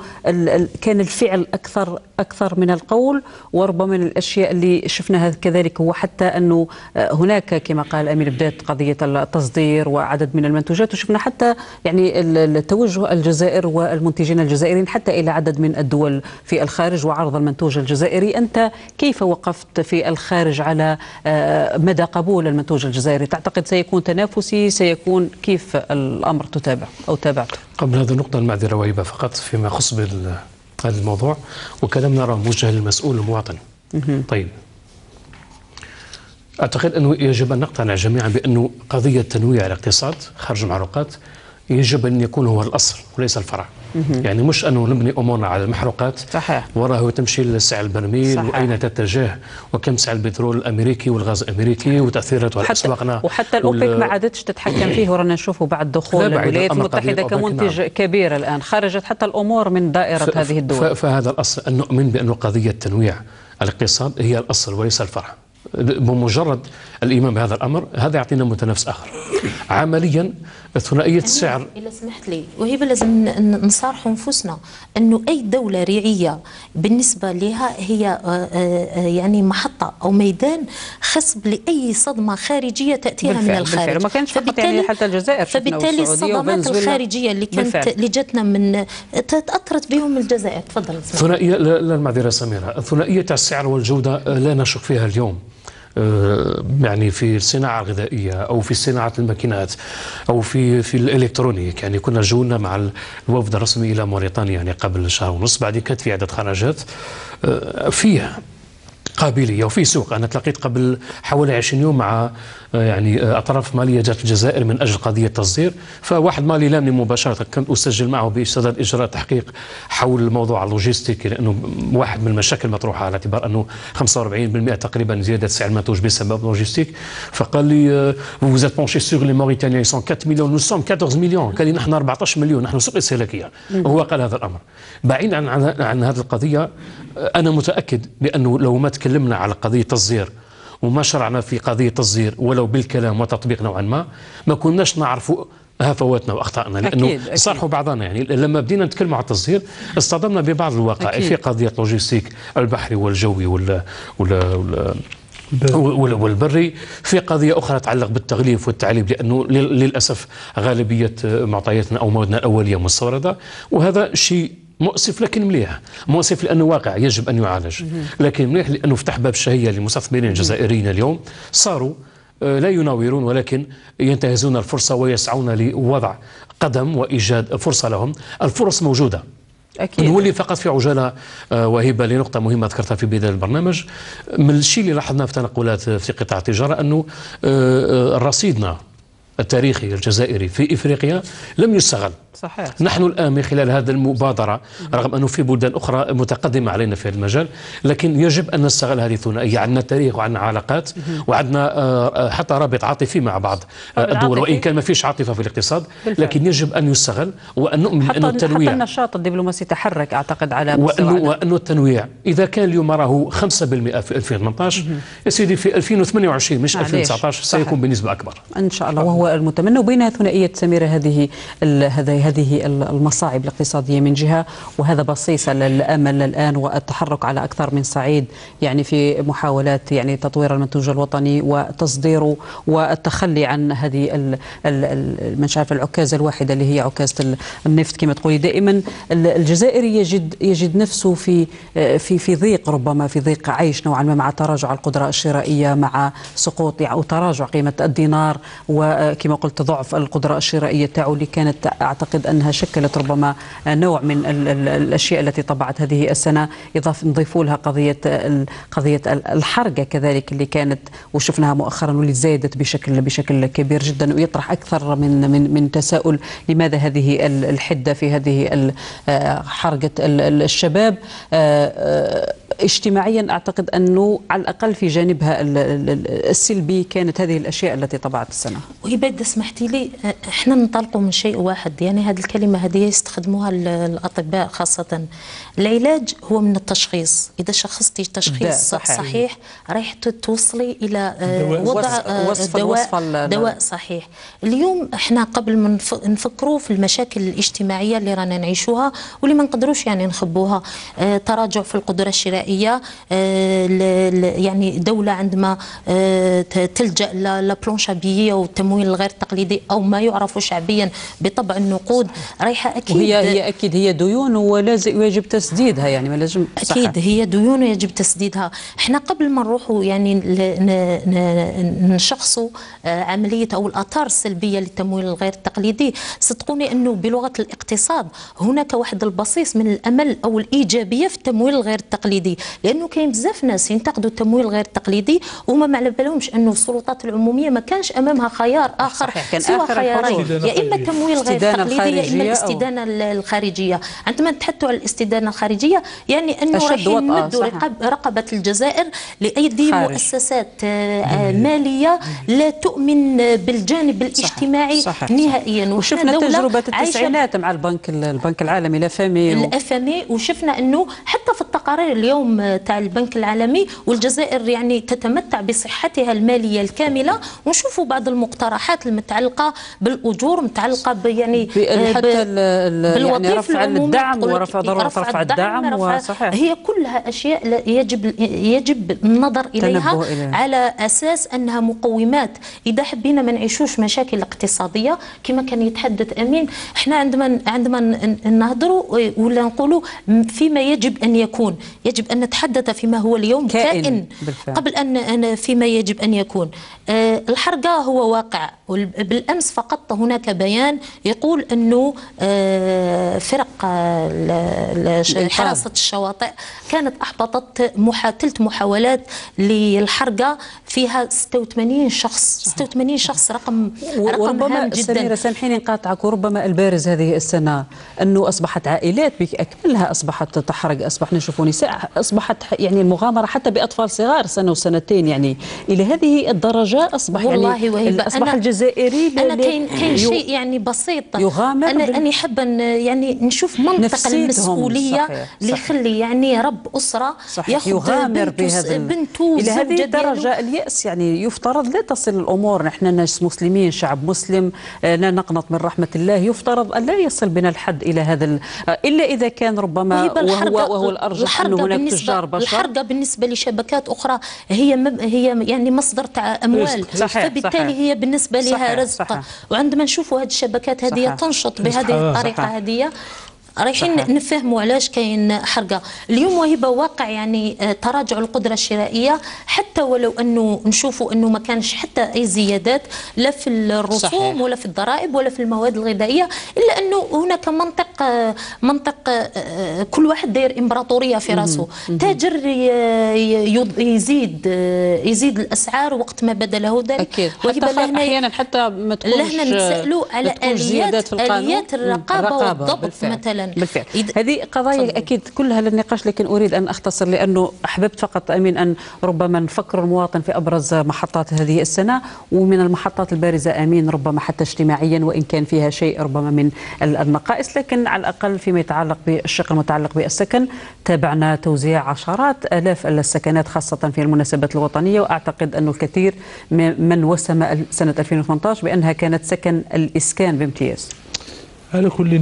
A: كان الفعل أكثر أكثر من القول وربما من الأشياء اللي شفناها كذلك هو حتى أنه هناك كما قال أمين بدات قضية التصدير وعدد من المنتوجات وشفنا حتى يعني التوجه الجزائر والمنتجين الجزائريين حتى إلى عدد من الدول في الخارج وعرض المنتوج الجزائري. أنت كيف وقفت في الخارج على مدى قبول المنتوج الجزائري؟ تعتقد سيكون تنافسي؟ سيكون كيف الأمر تتابع أو تابعته؟
D: قبل هذه النقطة المعذرة وهبة فقط فيما يخص هذا الموضوع وكلامنا راه موجه للمسؤول المواطن طيب. أعتقد أنه يجب أن نقتنع جميعا بأنه قضية تنويع الاقتصاد خارج المعروقات يجب أن يكون هو الأصل وليس الفرع. يعني مش أنه نبني أمورنا على المحروقات
A: صحيح.
D: وراه تمشي لسعر البرميل صحيح. وأين تتجه وكم سعر البترول الأمريكي والغاز الأمريكي وتأثيراته على أسواقنا
A: وحتى الأوبك وال... ما عادتش تتحكم فيه ورانا نشوفه بعد دخول الولايات المتحدة كمنتج نعم. كبير الآن. خرجت حتى الأمور من دائرة ف... هذه الدول.
D: فهذا الأصل أن نؤمن بأن قضية تنويع الاقتصاد هي الأصل وليس الفرع. بمجرد الإيمان بهذا الأمر هذا يعطينا متنافس آخر. عمليا ثنائيه السعر
B: إذا سمحت لي وهي لازم نصارحوا أنفسنا أنه أي دولة ريعية بالنسبة لها هي آه، آه، يعني محطة أو ميدان خصب لأي صدمة خارجية تأتيها بالفعل من الخارج. بالفعل
A: ما كانش فقط يعني حتى الجزائر
B: فبالتالي الصدمات الخارجية اللي كانت اللي جاتنا من تأثرت بهم الجزائر. تفضل.
D: ثنائيه لا المعذرة سميرة. ثنائيه السعر والجودة لا نشك فيها اليوم. آه، يعني في الصناعة الغذائية أو في صناعة الماكينات أو في في الإلكترونيك. يعني كنا جولنا مع الوفد الرسمي إلى موريتانيا يعني قبل شهر ونص بعد كانت في عده خرجات آه، فيها قابلية وفي سوق. أنا تلاقيت قبل حوالي 20 يوم مع آه، يعني آه، أطراف مالية جات الجزائر من أجل قضية التصدير فواحد مالي لامني مباشرة كنت أسجل معه بصدد اجراء تحقيق حول الموضوع اللوجستيكي لأنه واحد من المشاكل مطروحة على اعتبار أنه 45% تقريبا زيادة سعر المنتوج بسبب لوجستيك فقال لي vous êtes penché sur les Mauritaniens. Ils sont 4 millions. Nous sommes 14 مليون قال لي نحن 14 مليون. نحن سوق استهلاكية. وهو قال هذا الأمر. بعيدا عن عن, عن هذه القضية أنا متأكد بأنه لو ما تكلمنا على قضية التصدير وما شرعنا في قضية تصدير ولو بالكلام وتطبيق نوعا ما ما كناش نعرفوا هفواتنا
A: وأخطائنا لأنه.
D: صارحوا بعضنا يعني لما بدينا نتكلم على التصدير اصطدمنا ببعض الوقائع
A: أكيد.
D: في قضية logistique البحري والجوي وال وال, وال وال- والبري في قضية أخرى تتعلق بالتغليف والتعليب لأنه لل- للأسف غالبية معطياتنا أو موادنا الأولية مستوردة وهذا شيء مؤسف لكن مليح. مؤسف لأنه واقع يجب أن يعالج. لكن مليح لأنه فتح باب الشهية للمستثمرين الجزائريين اليوم. صاروا آه، لا يناورون ولكن ينتهزون الفرصة ويسعون لوضع قدم وإيجاد فرصة لهم. الفرص موجودة.
A: أكيد.
D: نولي فقط في عجالة آه، وهبة لنقطة مهمة ذكرتها في بداية البرنامج. من الشيء اللي لاحظناه في تنقلات في قطاع التجارة أنه آه، رصيدنا التاريخي الجزائري في إفريقيا لم يستغل.
A: صحيح.
D: نحن الآن من خلال هذه المبادرة رغم أنه في بلدان أخرى متقدمة علينا في هذا المجال لكن يجب أن نستغل هذه الثنائية. عندنا تاريخ وعندنا علاقات وعندنا آه، آه، حتى رابط عاطفي مع بعض آه، الدول؟ وإن كان ما فيش عاطفة في الاقتصاد
A: بالفعل.
D: لكن يجب أن يستغل وأن نؤمن
A: حتى
D: أنه
A: حتى
D: التنويع
A: النشاط الدبلوماسي تحرك أعتقد على
D: وانه
A: مستوى
D: وانه التنويع إذا كان اليوم راهو 5% في 2018 يا سيدي في 2028 مش
A: معليش.
D: 2019
A: صحيح.
D: سيكون بنسبة أكبر.
A: إن شاء الله. وهو المتمنى وبينها ثنائية سميره هذه هذه المصاعب الاقتصادية من جهة وهذا بصيص للأمل الآن والتحرك على أكثر من صعيد يعني في محاولات يعني تطوير المنتوج الوطني وتصديره والتخلي عن هذه مش عارف العكازه الواحده اللي هي عكازه ال- النفط كما تقولي. دائما ال- الجزائري يجد يجد نفسه في في في ضيق ربما في ضيق عيش نوعا ما مع تراجع القدرة الشرائية مع سقوط أو تراجع قيمة الدينار وكما قلت ضعف القدرة الشرائية تاعو اللي كانت أعتقد أنها شكلت ربما نوع من ال- ال- الأشياء التي طبعت هذه السنة اضاف نضيفوا لها قضية ال- قضية ال- الحرقة كذلك اللي كانت وشفناها مؤخرا واللي زادت بشكل بشكل كبير جدا ويطرح أكثر من من من تساؤل لماذا هذه ال- الحدة في هذه آه، ال- الشباب. آه، آه، اجتماعيا أعتقد أنه على الأقل في جانبها ال- ال- ال- السلبي كانت هذه الأشياء التي طبعت السنة.
B: وهبه إذا سمحتي لي إحنا ننطلقوا من شيء واحد يعني هذه الكلمة هذه يستخدموها ال- الأطباء خاصة. العلاج هو من التشخيص إذا شخصتي تشخيص
A: صحيح.
B: صحيح رايح توصلي إلى آه،
C: دواء.
B: وضع
A: وصف-
B: آه،
A: وصف-
B: دواء دواء صحيح اليوم إحنا قبل ما نف- نفكروا في المشاكل الاجتماعية اللي رانا نعيشوها واللي ما نقدروش يعني نخبوها آه تراجع في القدرة الشرائية يعني دولة عندما تلجأ لبلونشابيه والتمويل الغير تقليدي أو ما يعرف شعبيا بطبع النقود رايحة أكيد
A: وهي هي أكيد هي ديون ولازم يجب تسديدها يعني ما لازم
B: أكيد هي ديون يجب تسديدها. إحنا قبل ما نروحوا يعني نشخصوا آه، عملية أو الاثار السلبية للتمويل الغير التقليدي صدقوني أنه بلغة الاقتصاد هناك واحد البصيص من الأمل أو الإيجابية في التمويل الغير التقليدي لأنه كاين بزاف ناس ينتقدوا التمويل الغير التقليدي وما ما على بالهمش أنه السلطات العمومية ما كانش أمامها خيار آخر
A: صحيح، كان
B: سوى
A: آخر
B: خيارين. يا إما التمويل غير التقليدي يا إما الاستدانة الخارجية. عندما نتحدثوا على الاستدانة الخارجية يعني أنه
A: أشد
B: رايحين
A: وطأة،
B: نمدوا
A: صح.
B: رقب رقبة الجزائر لأيدي
A: خارج.
B: مؤسسات آه، مالية لا تؤمن بالجانب الاجتماعي
A: صحيح.
B: نهائيا وإحنا
A: وشفنا
B: عايشة
A: التسعينات مع البنك البنك العالمي لا فامي و...
B: الافامي وشفنا أنه حتى في التقارير اليوم آه، تاع البنك العالمي والجزائر يعني تتمتع بصحتها المالية الكاملة ونشوفوا بعض المقترحات المتعلقة بالأجور متعلقة ب- يعني آه،
A: حتى يعني
B: بالوظيفة
A: رفع
B: العمومية
A: الدعم ورفع ضرورة رفع الدعم وصحيح.
B: هي كلها أشياء يجب يجب النظر
A: إليها.
B: على أساس أنها مقومات. إذا حبينا ما نعيشوش مشاكل اقتصادية كما كان يتحدث أمين إحنا عندما عندما نهضروا ولا نقولوا فيما يجب أن يكون. يجب أن نتحدث فيما هو اليوم
A: كائن
B: كائن,
A: بالفعل.
B: قبل أن فيما يجب أن يكون. آه، الحرقة هو واقع بالأمس فقط هناك بيان يقول أنه آه، فرق حراسة الشواطئ كانت أحبطت محا- ثلاث محاولات للحرقة فيها 86 شخص. 86 شخص رقم رقم
A: وربما
B: هام
A: سميرة
B: جدا.
A: سامحيني نقاطعك. وربما البارز هذه السنة أنه أصبحت عائلات بأكملها أصبحت تحرق أصبح نشوف نساء أصبحت يعني المغامرة حتى بأطفال صغار سنة وسنتين يعني. إلى هذه الدرجة أصبح
B: والله
A: يعني
B: وهبة
A: أصبح
B: أنا-
A: الجزائري
B: أنا
A: ل-
B: كاين كاين شيء يعني بسيط.
A: يغامر
B: أنا
A: بال-
B: أني حابه ن- يعني نشوف منطق
A: نفسيتهم، صحيح،
B: اللي. يخلي يعني رب أسرة
A: صحيح
B: يأخذ
A: يغامر بهذا
B: بنته
A: إلى هذه. الدرجة اليأس يعني يفترض لا تصل الأمور نحن ناس مسلمين شعب مسلم آه، لا نقنط من رحمة الله يفترض أن لا يصل بنا الحد إلى هذا آه، إلا إذا كان ربما وهو وهو
B: الأرجح
A: انه هناك
B: بالنسبة
A: تجار بشر
B: الحرقة بالنسبة لشبكات أخرى هي مب... هي يعني مصدر تاع أموال
A: رزق. صحيح،
B: فبالتالي
A: صحيح.
B: هي بالنسبة لها
A: صحيح،
B: رزق
A: صحيح.
B: وعندما نشوفوا هذه الشبكات هذه. تنشط بهذه. الطريقة
A: صحيح.
B: هذه رايحين. نفهموا علاش كاين حرقة اليوم وهبه واقع يعني آه، تراجع القدرة الشرائية حتى ولو أنه نشوفوا أنه ما كانش حتى أي زيادات لا في الرسوم
A: صحيح.
B: ولا في الضرائب ولا في المواد الغذائية إلا أنه هناك منطق آه، منطق آه، كل واحد داير إمبراطورية في راسه تاجر يزيد يزيد الأسعار وقت ما بدا له ذلك أكيد
A: حتى أحيانا حتى ما تكونش
B: لهنا نتسالوا على اليات
A: آليات.
B: الرقابة والضبط
A: بالفعل.
B: مثلا
A: بالفعل.
B: إذا-
A: هذه قضايا
B: تفضلي.
A: أكيد كلها للنقاش لكن أريد أن أختصر لأنه أحببت فقط أمين أن ربما نفكر المواطن في أبرز محطات هذه السنة ومن المحطات البارزة أمين ربما حتى اجتماعيا وإن كان فيها شيء ربما من ال- النقائص. لكن على الأقل فيما يتعلق بالشق المتعلق بالسكن تابعنا توزيع عشرات آلاف السكنات خاصة في المناسبات الوطنية. وأعتقد انه الكثير من وسم سنة 2018 بأنها كانت سكن الإسكان بامتياز.
C: على كل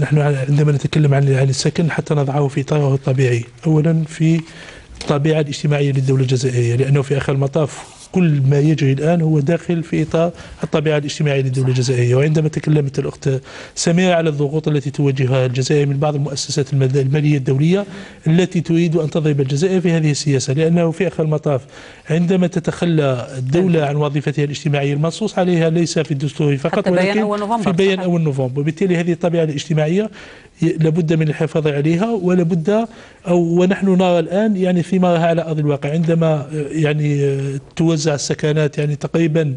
C: نحن عندما نتكلم عن عن السكن حتى نضعه في اطاره الطبيعي. اولا في الطبيعة الاجتماعية للدولة الجزائرية لأنه في آخر المطاف كل ما يجري الآن هو داخل في إطار الطبيعة الاجتماعية للدولة الجزائرية. وعندما تكلمت الأخت سميرة على الضغوط التي تواجهها الجزائر من بعض المؤسسات المالية الدولية التي تريد أن تضرب الجزائر في هذه السياسة لأنه في آخر المطاف عندما تتخلى الدولة عن وظيفتها الاجتماعية المنصوص عليها ليس في الدستور فقط ولكن في بيان. أول نوفمبر. وبالتالي هذه الطبيعة الاجتماعية لابد من الحفاظ عليها ولابد أو ونحن نرى الآن يعني ثمارها على أرض الواقع. عندما آه، يعني آه، توزع السكنات يعني تقريبا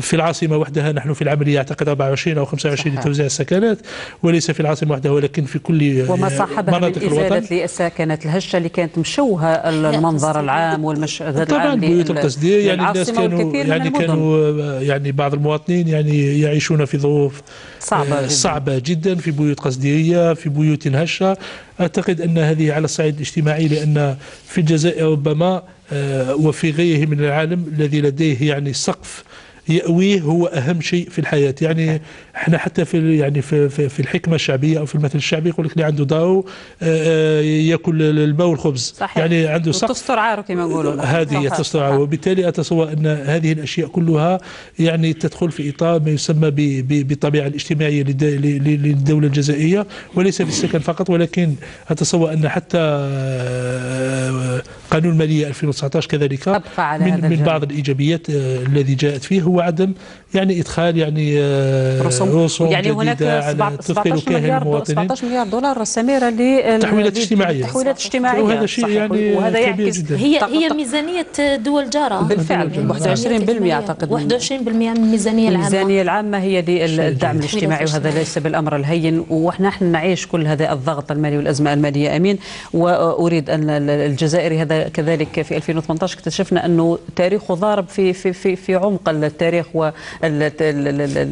C: في العاصمة وحدها نحن في العملية أعتقد 24 أو 25
A: صحيح.
C: لتوزيع السكنات وليس في العاصمة وحدها ولكن في كل
A: وما صاحبها من
C: مناطق الوطن
A: إزالة الساكنات الهشة اللي كانت مشوهة المنظر العام والمشهد
C: طبعا
A: العام
C: بيوت القصدير يعني الناس كانوا يعني. كانوا يعني بعض المواطنين يعني يعيشون في ظروف
A: صعبة
C: آه،
A: جداً.
C: صعبة جدا في بيوت قصديرية في بيوت هشة أعتقد أن هذه على الصعيد الاجتماعي لأن في الجزائر ربما آه، وفي غيره من العالم الذي لديه يعني سقف يأويه هو أهم شيء في الحياة. يعني إحنا حتى في يعني في, في, في الحكمة الشعبية أو في المثل الشعبي يقول لك اللي عنده دارو آه، يأكل الماء والخبز.
A: صحيح.
C: يعني عنده سقف.
A: وتستر عاره كما يقولون.
C: هذه هي
A: صحيح،
C: تصنع
A: صحيح.
C: وبالتالي أتصور أن هذه الأشياء كلها يعني تدخل في إطار ما يسمى ب- ب- بالطبيعة الاجتماعية للدولة الجزائرية. وليس في السكن فقط ولكن أتصور أن حتى آه، قانون المالية 2019 كذلك من,
A: هذا
C: من. بعض الإيجابيات آه، الذي جاءت فيه هو عدم يعني إدخال يعني آه،
A: رسوم,
C: رسوم
A: يعني هناك
C: جديدة على
A: 17
C: تثقل وكاهل
A: مليار
C: المواطنين
A: 17 مليار دولار سميرة لل
C: تحويلات اجتماعية.
A: تحويلات اجتماعية.
C: وهذا شيء. يعني
A: وهذا
C: كبير
A: يعكس
C: جداً.
B: هي هي ميزانيه دول جارة.
A: بالفعل،
B: يعني
A: 21% أعتقد.
B: 21% من الميزانية العامة.
A: الميزانية العامة هي للدعم. الاجتماعي وهذا ليس بالأمر الهين. ونحن نعيش كل هذا الضغط المالي والأزمة المالية. أمين. وأريد أن الجزائري هذا كذلك في 2018 اكتشفنا أنه تاريخه ضارب في في في في عمق التاريخ وال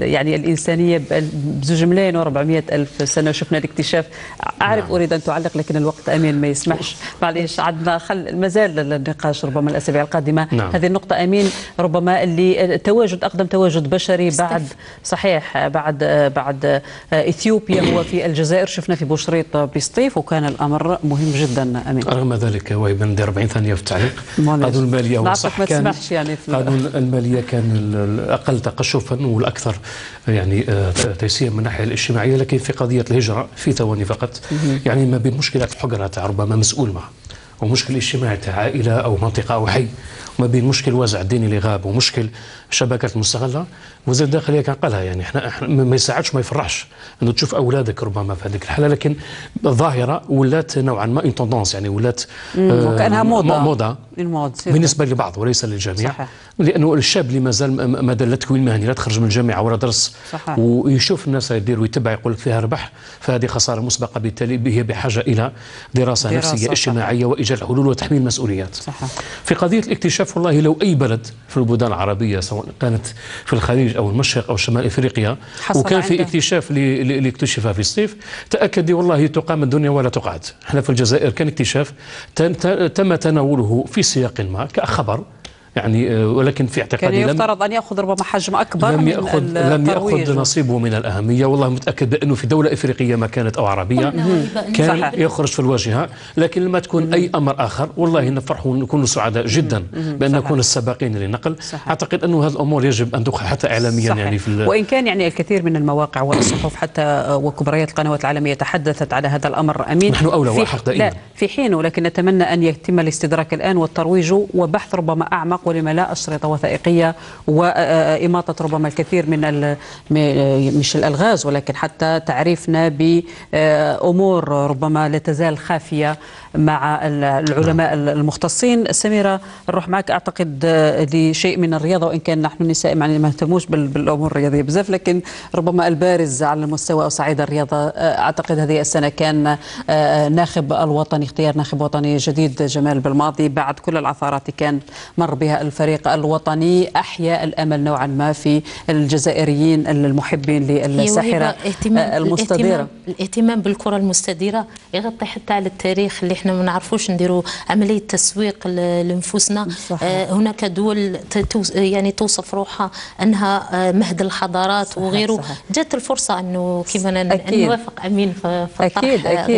A: يعني الإنسانية بزوج ملايين و400 ألف سنة شفنا الاكتشاف. أعرف
D: نعم.
A: أريد أن تعلق لكن الوقت أمين ما يسمحش. معليش عندنا خل مازال النقاش ربما الأسابيع القادمة.
D: نعم.
A: هذه النقطة أمين ربما اللي تواجد أقدم تواجد بشري بعد صحيح بعد بعد إثيوبيا هو في الجزائر. شفنا في بوشريط بسطيف وكان الأمر مهم جدا. أمين.
D: رغم ذلك وهي ندير 40 ثانية في التعليق. قانون المالية هو
A: نعرفك
D: صح
A: ما
D: كان
A: يعني
D: قانون المالية كان ال- الاقل تقشفا والأكثر يعني آه، تيسيرا من الناحية الاجتماعية لكن في قضية الهجرة في ثواني فقط. يعني ما بين الحجرة تاع ربما مسؤول معه ومشكل اجتماعي تاع عائلة أو منطقة أو حي. وما بين مشكل وازع الديني اللي غاب ومشكل شبكات المستغلة وزير الداخلية كان قالها يعني إحنا, إحنا ما يساعدش ما يفرحش إنه تشوف أولادك ربما في هذيك الحالة لكن الظاهره ولات نوعا ما ان تندونس يعني ولات آه،
A: وكأنها موضة
D: موضة
A: الموضه
D: بالنسبة للبعض وليس للجميع
A: صحيح.
D: لأنه الشاب اللي مازال م- مدى لا تكوين مهني لا تخرج من الجامعة ولا درس
A: صحيح.
D: ويشوف الناس يدير ويتبع يقول لك فيها ربح فهذه خسارة مسبقة بالتالي هي بحاجة إلى دراسة,
A: دراسة،
D: نفسية
A: صحيح.
D: اجتماعية وإيجاد حلول وتحميل مسؤوليات
A: صحيح.
D: في قضية الاكتشاف والله لو أي بلد في البلدان العربية سواء كانت في الخليج أو المشرق أو شمال إفريقيا
A: حصل
D: وكان في. اكتشاف اللي اكتشف في الصيف تاكدي والله تقام الدنيا ولا تقعد إحنا في الجزائر كان اكتشاف تم تناوله في سياق ما كخبر يعني آه، ولكن في
A: كان
D: اعتقادي لم
A: يفترض أن يأخذ ربما حجم أكبر
D: لم
A: من
D: ياخذ لم. يأخذ نصيبه من الأهمية والله متأكد بأنه في دولة إفريقية ما كانت أو عربية
B: قلنا وهبة إن
D: كان
A: صحيح.
D: يخرج في الواجهة لكن لما تكون أي أمر آخر والله نفرح ونكون سعداء جدا بأن
A: صحيح.
D: نكون السباقين للنقل
A: صحيح.
D: أعتقد أنه هذه الأمور يجب أن تقع حتى اعلاميا
A: صحيح.
D: يعني في
A: وإن كان يعني الكثير من المواقع والصحف حتى وكبريات القنوات العالمية تحدثت على هذا الأمر أمين
D: نحن أولى
A: في-
D: وأحق دائماً.
A: لا في حينه لكن نتمنى أن يتم الاستدراك الآن والترويج وبحث ربما أعمق ولما لا أشرطة وثائقية وإماطة ربما الكثير من مش الألغاز ولكن حتى تعريفنا بأمور ربما لا تزال خافية مع ال- العلماء المختصين. سميرة نروح معك. أعتقد آه، لشيء من الرياضة وإن كان نحن النساء يعني ما نهتموش بال- بالأمور الرياضية بزاف. لكن ربما البارز على المستوى أو صعيد الرياضة آه، أعتقد هذه السنة كان آه، ناخب الوطني اختيار ناخب وطني جديد جمال بالماضي. بعد كل العثرات اللي كان مر بها الفريق الوطني. أحيا الأمل نوعا ما في الجزائريين المحبين آه، المستديرة.
B: الاهتمام, بالكرة المستديرة يغطي حتى على التاريخ اللي إحنا ما نعرفوش نديروا عملية تسويق لنفوسنا. آه هناك دول يعني توصف روحها أنها آه مهد الحضارات
A: صحيح،
B: وغيره
A: صحيح.
B: جات الفرصة إنه كيف
A: أكيد.
B: نوافق أمين في في
A: أكيد،
B: الطرح،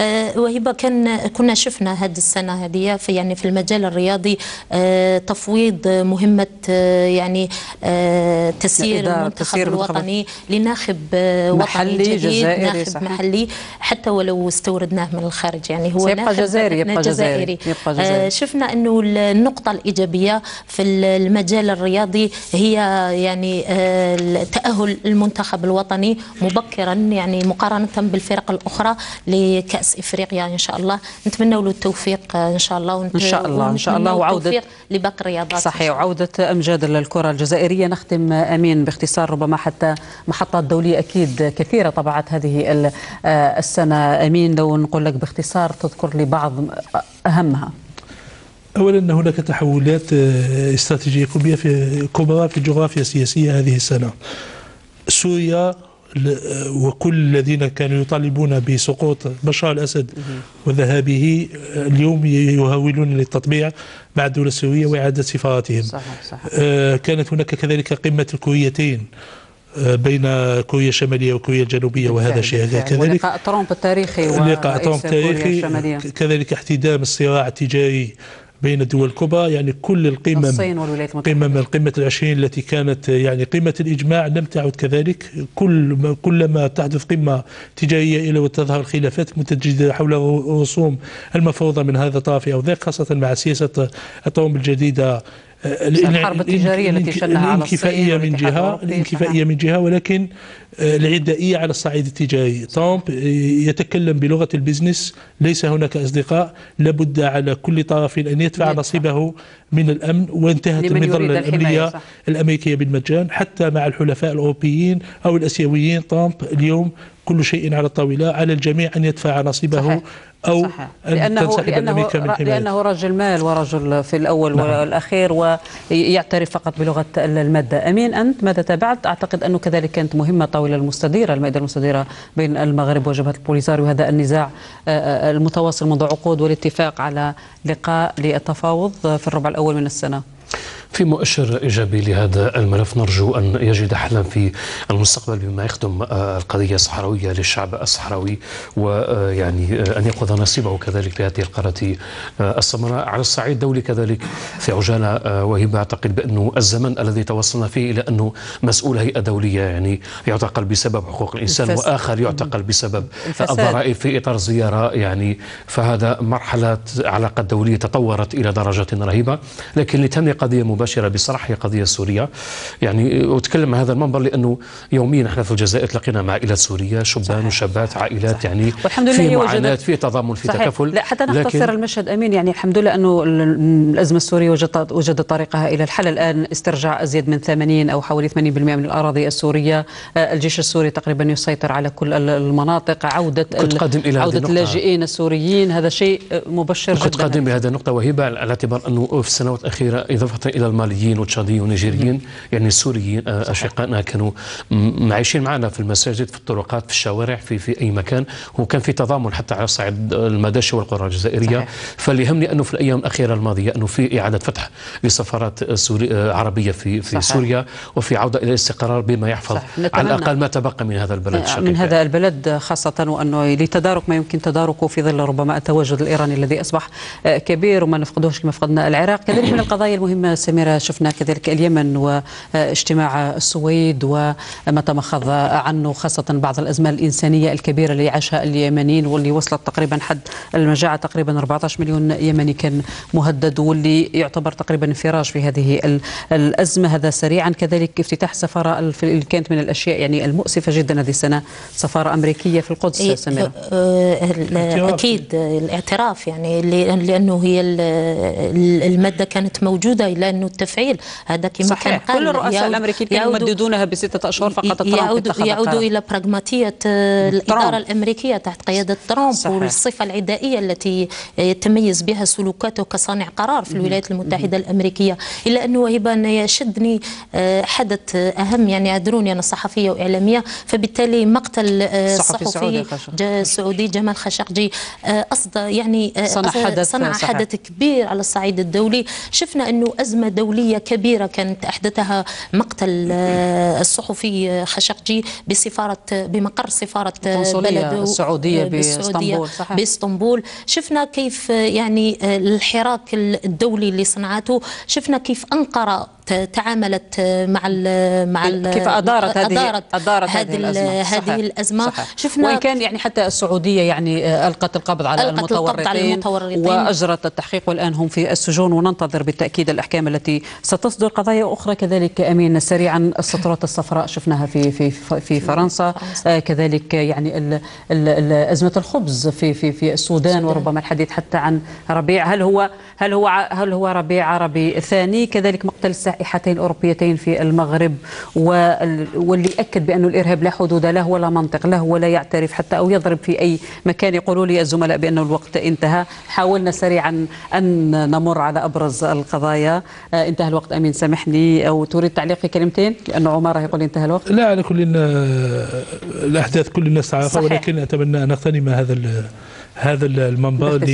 B: آه،. آه، وهبه كان كنا شفنا هذه السنة هذه في يعني في المجال الرياضي آه، تفويض مهمة آه، يعني آه، تسيير المنتخب. الوطني لناخب آه، وطني
A: محلي
B: جديد
A: جزائري،
B: ناخب
A: صحيح.
B: محلي حتى ولو استوردناه من الخارج يعني هو
A: سيبقى
B: ناخب
A: جزائري، يبقى جزائري، يبقى جزائري.
B: آه، شفنا إنه النقطة الإيجابية في المجال الرياضي هي يعني آه، تاهل المنتخب الوطني مبكرا يعني مقارنة بالفرق الأخرى لكأس إفريقيا إن شاء الله. نتمنى له التوفيق آه، إن شاء الله
A: إن شاء الله، إن شاء الله،
B: التوفيق لباقي الرياضات.
A: صحيح. وعودة أمجاد الكرة الجزائرية. نختم أمين باختصار ربما حتى محطات دولية أكيد كثيرة طبعت هذه ال- آه، السنة. أمين لو نقول لك باختصار تذكر لي بعض أهمها
C: اولا هناك تحولات آه، استراتيجية كبرى في كبرى في الجغرافيا السياسية هذه السنة. سوريا آه، وكل الذين كانوا يطالبون بسقوط بشار الأسد وذهابه آه، اليوم يهاولون للتطبيع مع الدولة السورية وإعادة سفاراتهم.
A: صحيح صحيح
C: كانت هناك كذلك قمة الكوريتين بين كوريا الشمالية وكوريا الجنوبية وهذا شيء. كذلك
A: ولقاء ترامب التاريخي
C: لقاء ترامب
A: كوريا
C: تاريخي
A: الشمالية.
C: ك- كذلك احتدام الصراع التجاري بين الدول الكبرى يعني كل القمم
A: الصين والولايات المتحدة.
C: قمم القمة العشرين التي كانت يعني قمة الإجماع لم تعد كذلك كل ما كلما تحدث قمة تجارية إلى وتظهر خلافات متجددة حول الرسوم المفروضة من هذا الطرف أو ذاك خاصة مع سياسة ترامب الجديدة آه،
A: الحرب التجارية التي شنها على
C: الانكفائية من جهة الانكفائية من جهة ولكن آه، العدائية على الصعيد التجاري ترامب آه، يتكلم بلغة البزنس ليس هناك أصدقاء لابد على كل طرف أن يدفع. نصيبه من الأمن وانتهت المظلة الأمنية. الأمريكية بالمجان حتى مع الحلفاء الأوروبيين أو الأسيويين ترامب اليوم كل شيء على الطاولة على الجميع أن يدفع نصيبه
A: صحيح.
C: أو
A: صحيح.
C: أن
A: لأنه
C: تنسحب
A: لأنه
C: أمريكا من
A: لأنه رجل مال ورجل في الأول
C: نعم.
A: والأخير ويعترف فقط بلغة المادة. أمين أنت ماذا تابعت أعتقد أنه كذلك كانت مهمة طاولة المستديرة المائدة المستديرة بين المغرب وجبهة البوليساريو. وهذا النزاع آه، آه، المتواصل منذ عقود والاتفاق على لقاء للتفاوض في الربع الأول من السنة.
D: في مؤشر إيجابي لهذا الملف نرجو أن يجد حلا في المستقبل بما يخدم آه، القضية الصحراوية للشعب الصحراوي ويعني أن ياخذ نصيبه كذلك في هذه القارة السمراء على الصعيد الدولي كذلك في عجالة وهبه اعتقد بانه الزمن الذي توصلنا فيه إلى أنه مسؤول هيئة دولية يعني يعتقل بسبب حقوق الإنسان
A: الفساد.
D: وآخر يعتقل بسبب. الضرائب في إطار زيارة يعني فهذا مرحلة علاقة دولية تطورت إلى درجة رهيبة لكن لتنمي قضية مباشرة بصراحه هي قضية سورية يعني واتكلم عن هذا المنبر لأنه يوميا إحنا في الجزائر تلقينا مع عائلات سورية شبان
A: صحيح.
D: وشابات عائلات
A: صحيح.
D: يعني
A: والحمد لله
D: في
A: معاناة
D: في تضامن في
A: صحيح.
D: تكافل
A: لا حتى نختصر المشهد أمين يعني الحمد لله أنه ال- الأزمة السورية وجدت وجدت طريقها إلى الحل الآن استرجاع ازيد من 80 أو حوالي 80% من الأراضي السورية آه، الجيش السوري تقريبا يسيطر على كل ال- المناطق عودة
D: كنت قادم هذه عودة.
A: اللاجئين السوريين هذا شيء آه، مبشر
D: كنت
A: جدا
D: قادم بهذه النقطة وهبة على اعتبار أنه في السنوات الأخيرة إضافة إلى الماليين والتشاديين والنيجيريين يعني السوريين آه، أشقائنا كانوا عايشين معنا في المساجد في الطرقات في الشوارع في في أي مكان وكان في تضامن حتى على صعيد المداشي والقرى الجزائرية
A: صحيح.
D: فاللي يهمني أنه في الأيام الأخيرة الماضية أنه في إعادة فتح لسفارات سوري آه، عربية في في
A: صحيح.
D: سوريا وفي عودة إلى الاستقرار بما يحفظ. على. الأقل ما تبقى من هذا البلد
A: من
D: الشقيق.
A: هذا البلد خاصة وأنه لتدارك ما يمكن تداركه في ظل ربما التواجد الإيراني الذي أصبح آه، كبير وما نفقدوش كما فقدنا العراق كذلك من القضايا المهمة سميرة شفنا كذلك اليمن واجتماع السويد وما تمخض عنه خاصة بعض الأزمة الإنسانية الكبيرة اللي يعيشها اليمنيين واللي وصلت تقريبا حد المجاعة تقريبا 14 مليون يمني كان مهدد واللي يعتبر تقريبا انفراج في هذه ال- الأزمة. هذا سريعا كذلك افتتاح سفارة اللي كانت من الأشياء يعني المؤسفة جدا هذه السنة سفارة أمريكية في القدس
B: إيه،
A: سميرة
B: آه، الاعتراف يعني لأن- لأنه هي ال- ال- المادة موجوده لأنه التفعيل هذا كما كان قال
A: كل الرؤساء الامريكين كانوا يمددونها بستة أشهر فقط ترامب
B: يعود يعود
A: قرار.
B: إلى براغماتية آه، الإدارة الأمريكية تحت قيادة ترامب
A: صحيح.
B: والصفة العدائية التي يتميز بها سلوكاته كصانع قرار في الولايات المتحدة الأمريكية إلا أنه هبه أن يشدني آه، حدث آه، أهم يعني أدروني أنا صحفية وإعلامية فبالتالي مقتل
A: صحفي سعودي
B: الصحفي
A: خشق.
B: ج- سعودي جمال خشقجي أصدى يعني
A: صنع حدث
B: صنع. حدث كبير على الصعيد الدولي شفنا أنه أزمة دولية كبيرة كانت أحدثها مقتل آه، الصحفي خشقجي بسفارة بمقر سفارة آه، بلده
A: السعودية
B: آه، بالسعودية
A: باسطنبول، صحيح.
B: بإسطنبول شفنا كيف يعني الحراك الدولي اللي صنعته شفنا كيف أنقرة تعاملت مع ال مع ال
A: كيف أدارت هذه
B: أدارت
A: أدارت
B: هذه
A: هذه
B: ال-
A: الأزمة.
B: هذه
A: صحيح.
B: الأزمة.
A: صحيح.
B: شفنا
A: وإن كان يعني حتى السعودية يعني آه، ألقت القبض على
B: ألقت القبض على
A: المتورطين
B: المتورطين.
A: وأجرت التحقيق والآن هم في السجون. وننتظر بالتأكيد الأحكام التي ستصدر. قضايا أخرى كذلك أمين سريعا السطرات الصفراء شفناها في في في فرنسا. آه، كذلك يعني ال- ال- ال- أزمة الخبز في في في السودان وربما الحديث حتى عن ربيع. هل هو هل هو هل هو ربيع عربي ثاني؟ كذلك مقتل السائحتين الأوروبيتين في المغرب وال- واللي اكد بانه الإرهاب لا حدود له ولا منطق له ولا يعترف حتى أو يضرب في أي مكان يقولوا لي الزملاء بانه الوقت انتهى. حاولنا سريعا أن نمر على أبرز القضايا. آه، انتهى الوقت أمين سامحني. أو تريد تعليق في كلمتين؟ لأنه عمر يقول انتهى الوقت.
C: لا على كل آه، الأحداث كل الناس تعرفها. ولكن أتمنى أن نغتنم هذا هذا المنبر [laughs]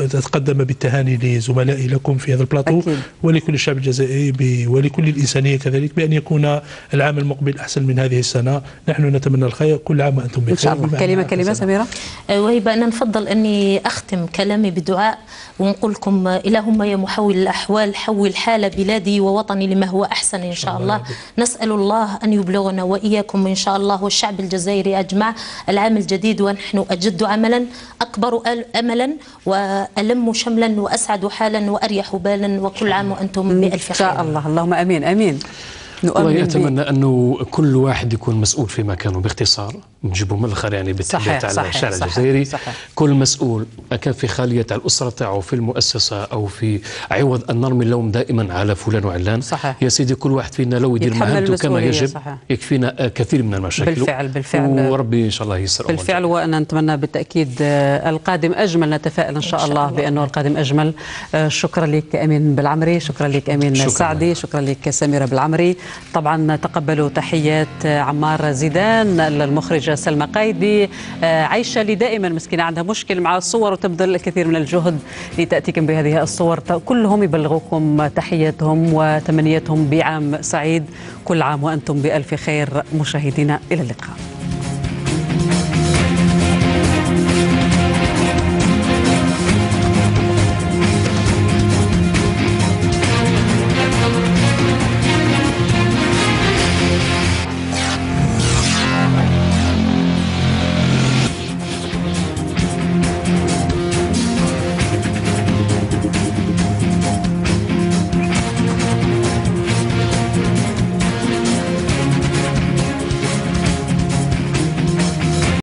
C: لاتقدم بالتهاني لزملائي لكم في هذا البلاطو.
A: أكيد.
C: ولكل الشعب الجزائري ولكل الإنسانية كذلك بأن يكون العام المقبل أحسن من هذه السنة. نحن نتمنى الخير كل عام وأنتم بخير.
A: إن شاء الله. كلمه
C: كلمة.
A: سميرة.
B: آه، وهبة أنا نفضل أني أختم كلامي بدعاء ونقول لكم اللهم يا محول الأحوال حول حال بلادي ووطني لما هو أحسن إن شاء الله نسأل الله أن يبلغنا وإياكم إن شاء الله والشعب الجزائري أجمع العام الجديد ونحن أجد عملا. أكبر أملا وألم شملا وأسعد حالا وأريح بالا وكل عام وأنتم بألف خير.
A: شاء الله. اللهم آمين آمين.
D: والله اتمنى أنه كل واحد يكون مسؤول في مكانه باختصار نجيبوا من الآخر يعني
A: صحيح،
D: تاع الشارع الجزائري. كل مسؤول كان في خالية تاع الأسرة تاعو في المؤسسة أو في عوض ان نرمي اللوم دائما على فلان وعلان
A: صحيح.
D: يا سيدي كل واحد فينا لو يدير مهمته كما يجب
A: صحيح.
D: يكفينا كثير من المشاكل
A: بالفعل- بالفعل.
D: وربي إن شاء الله يسر
A: بالفعل وأنا نتمنى بالتأكيد آه، القادم أجمل نتفائل إن شاء,
B: شاء
A: الله
B: الله.
A: بأنه القادم أجمل آه، شكرا لك أمين بالعمري شكرا لك أمين
D: شكراً
A: سعدي شكرا لك سميرة بالعمري طبعا تقبلوا تحيات عمار زيدان المخرجة سلمى قايدي. عايشة اللي دائما مسكينة عندها مشكل مع الصور وتبذل الكثير من الجهد لتأتيكم بهذه الصور. كلهم يبلغوكم تحياتهم وتمنياتهم بعام سعيد. كل عام وأنتم بألف خير مشاهدينا إلى اللقاء.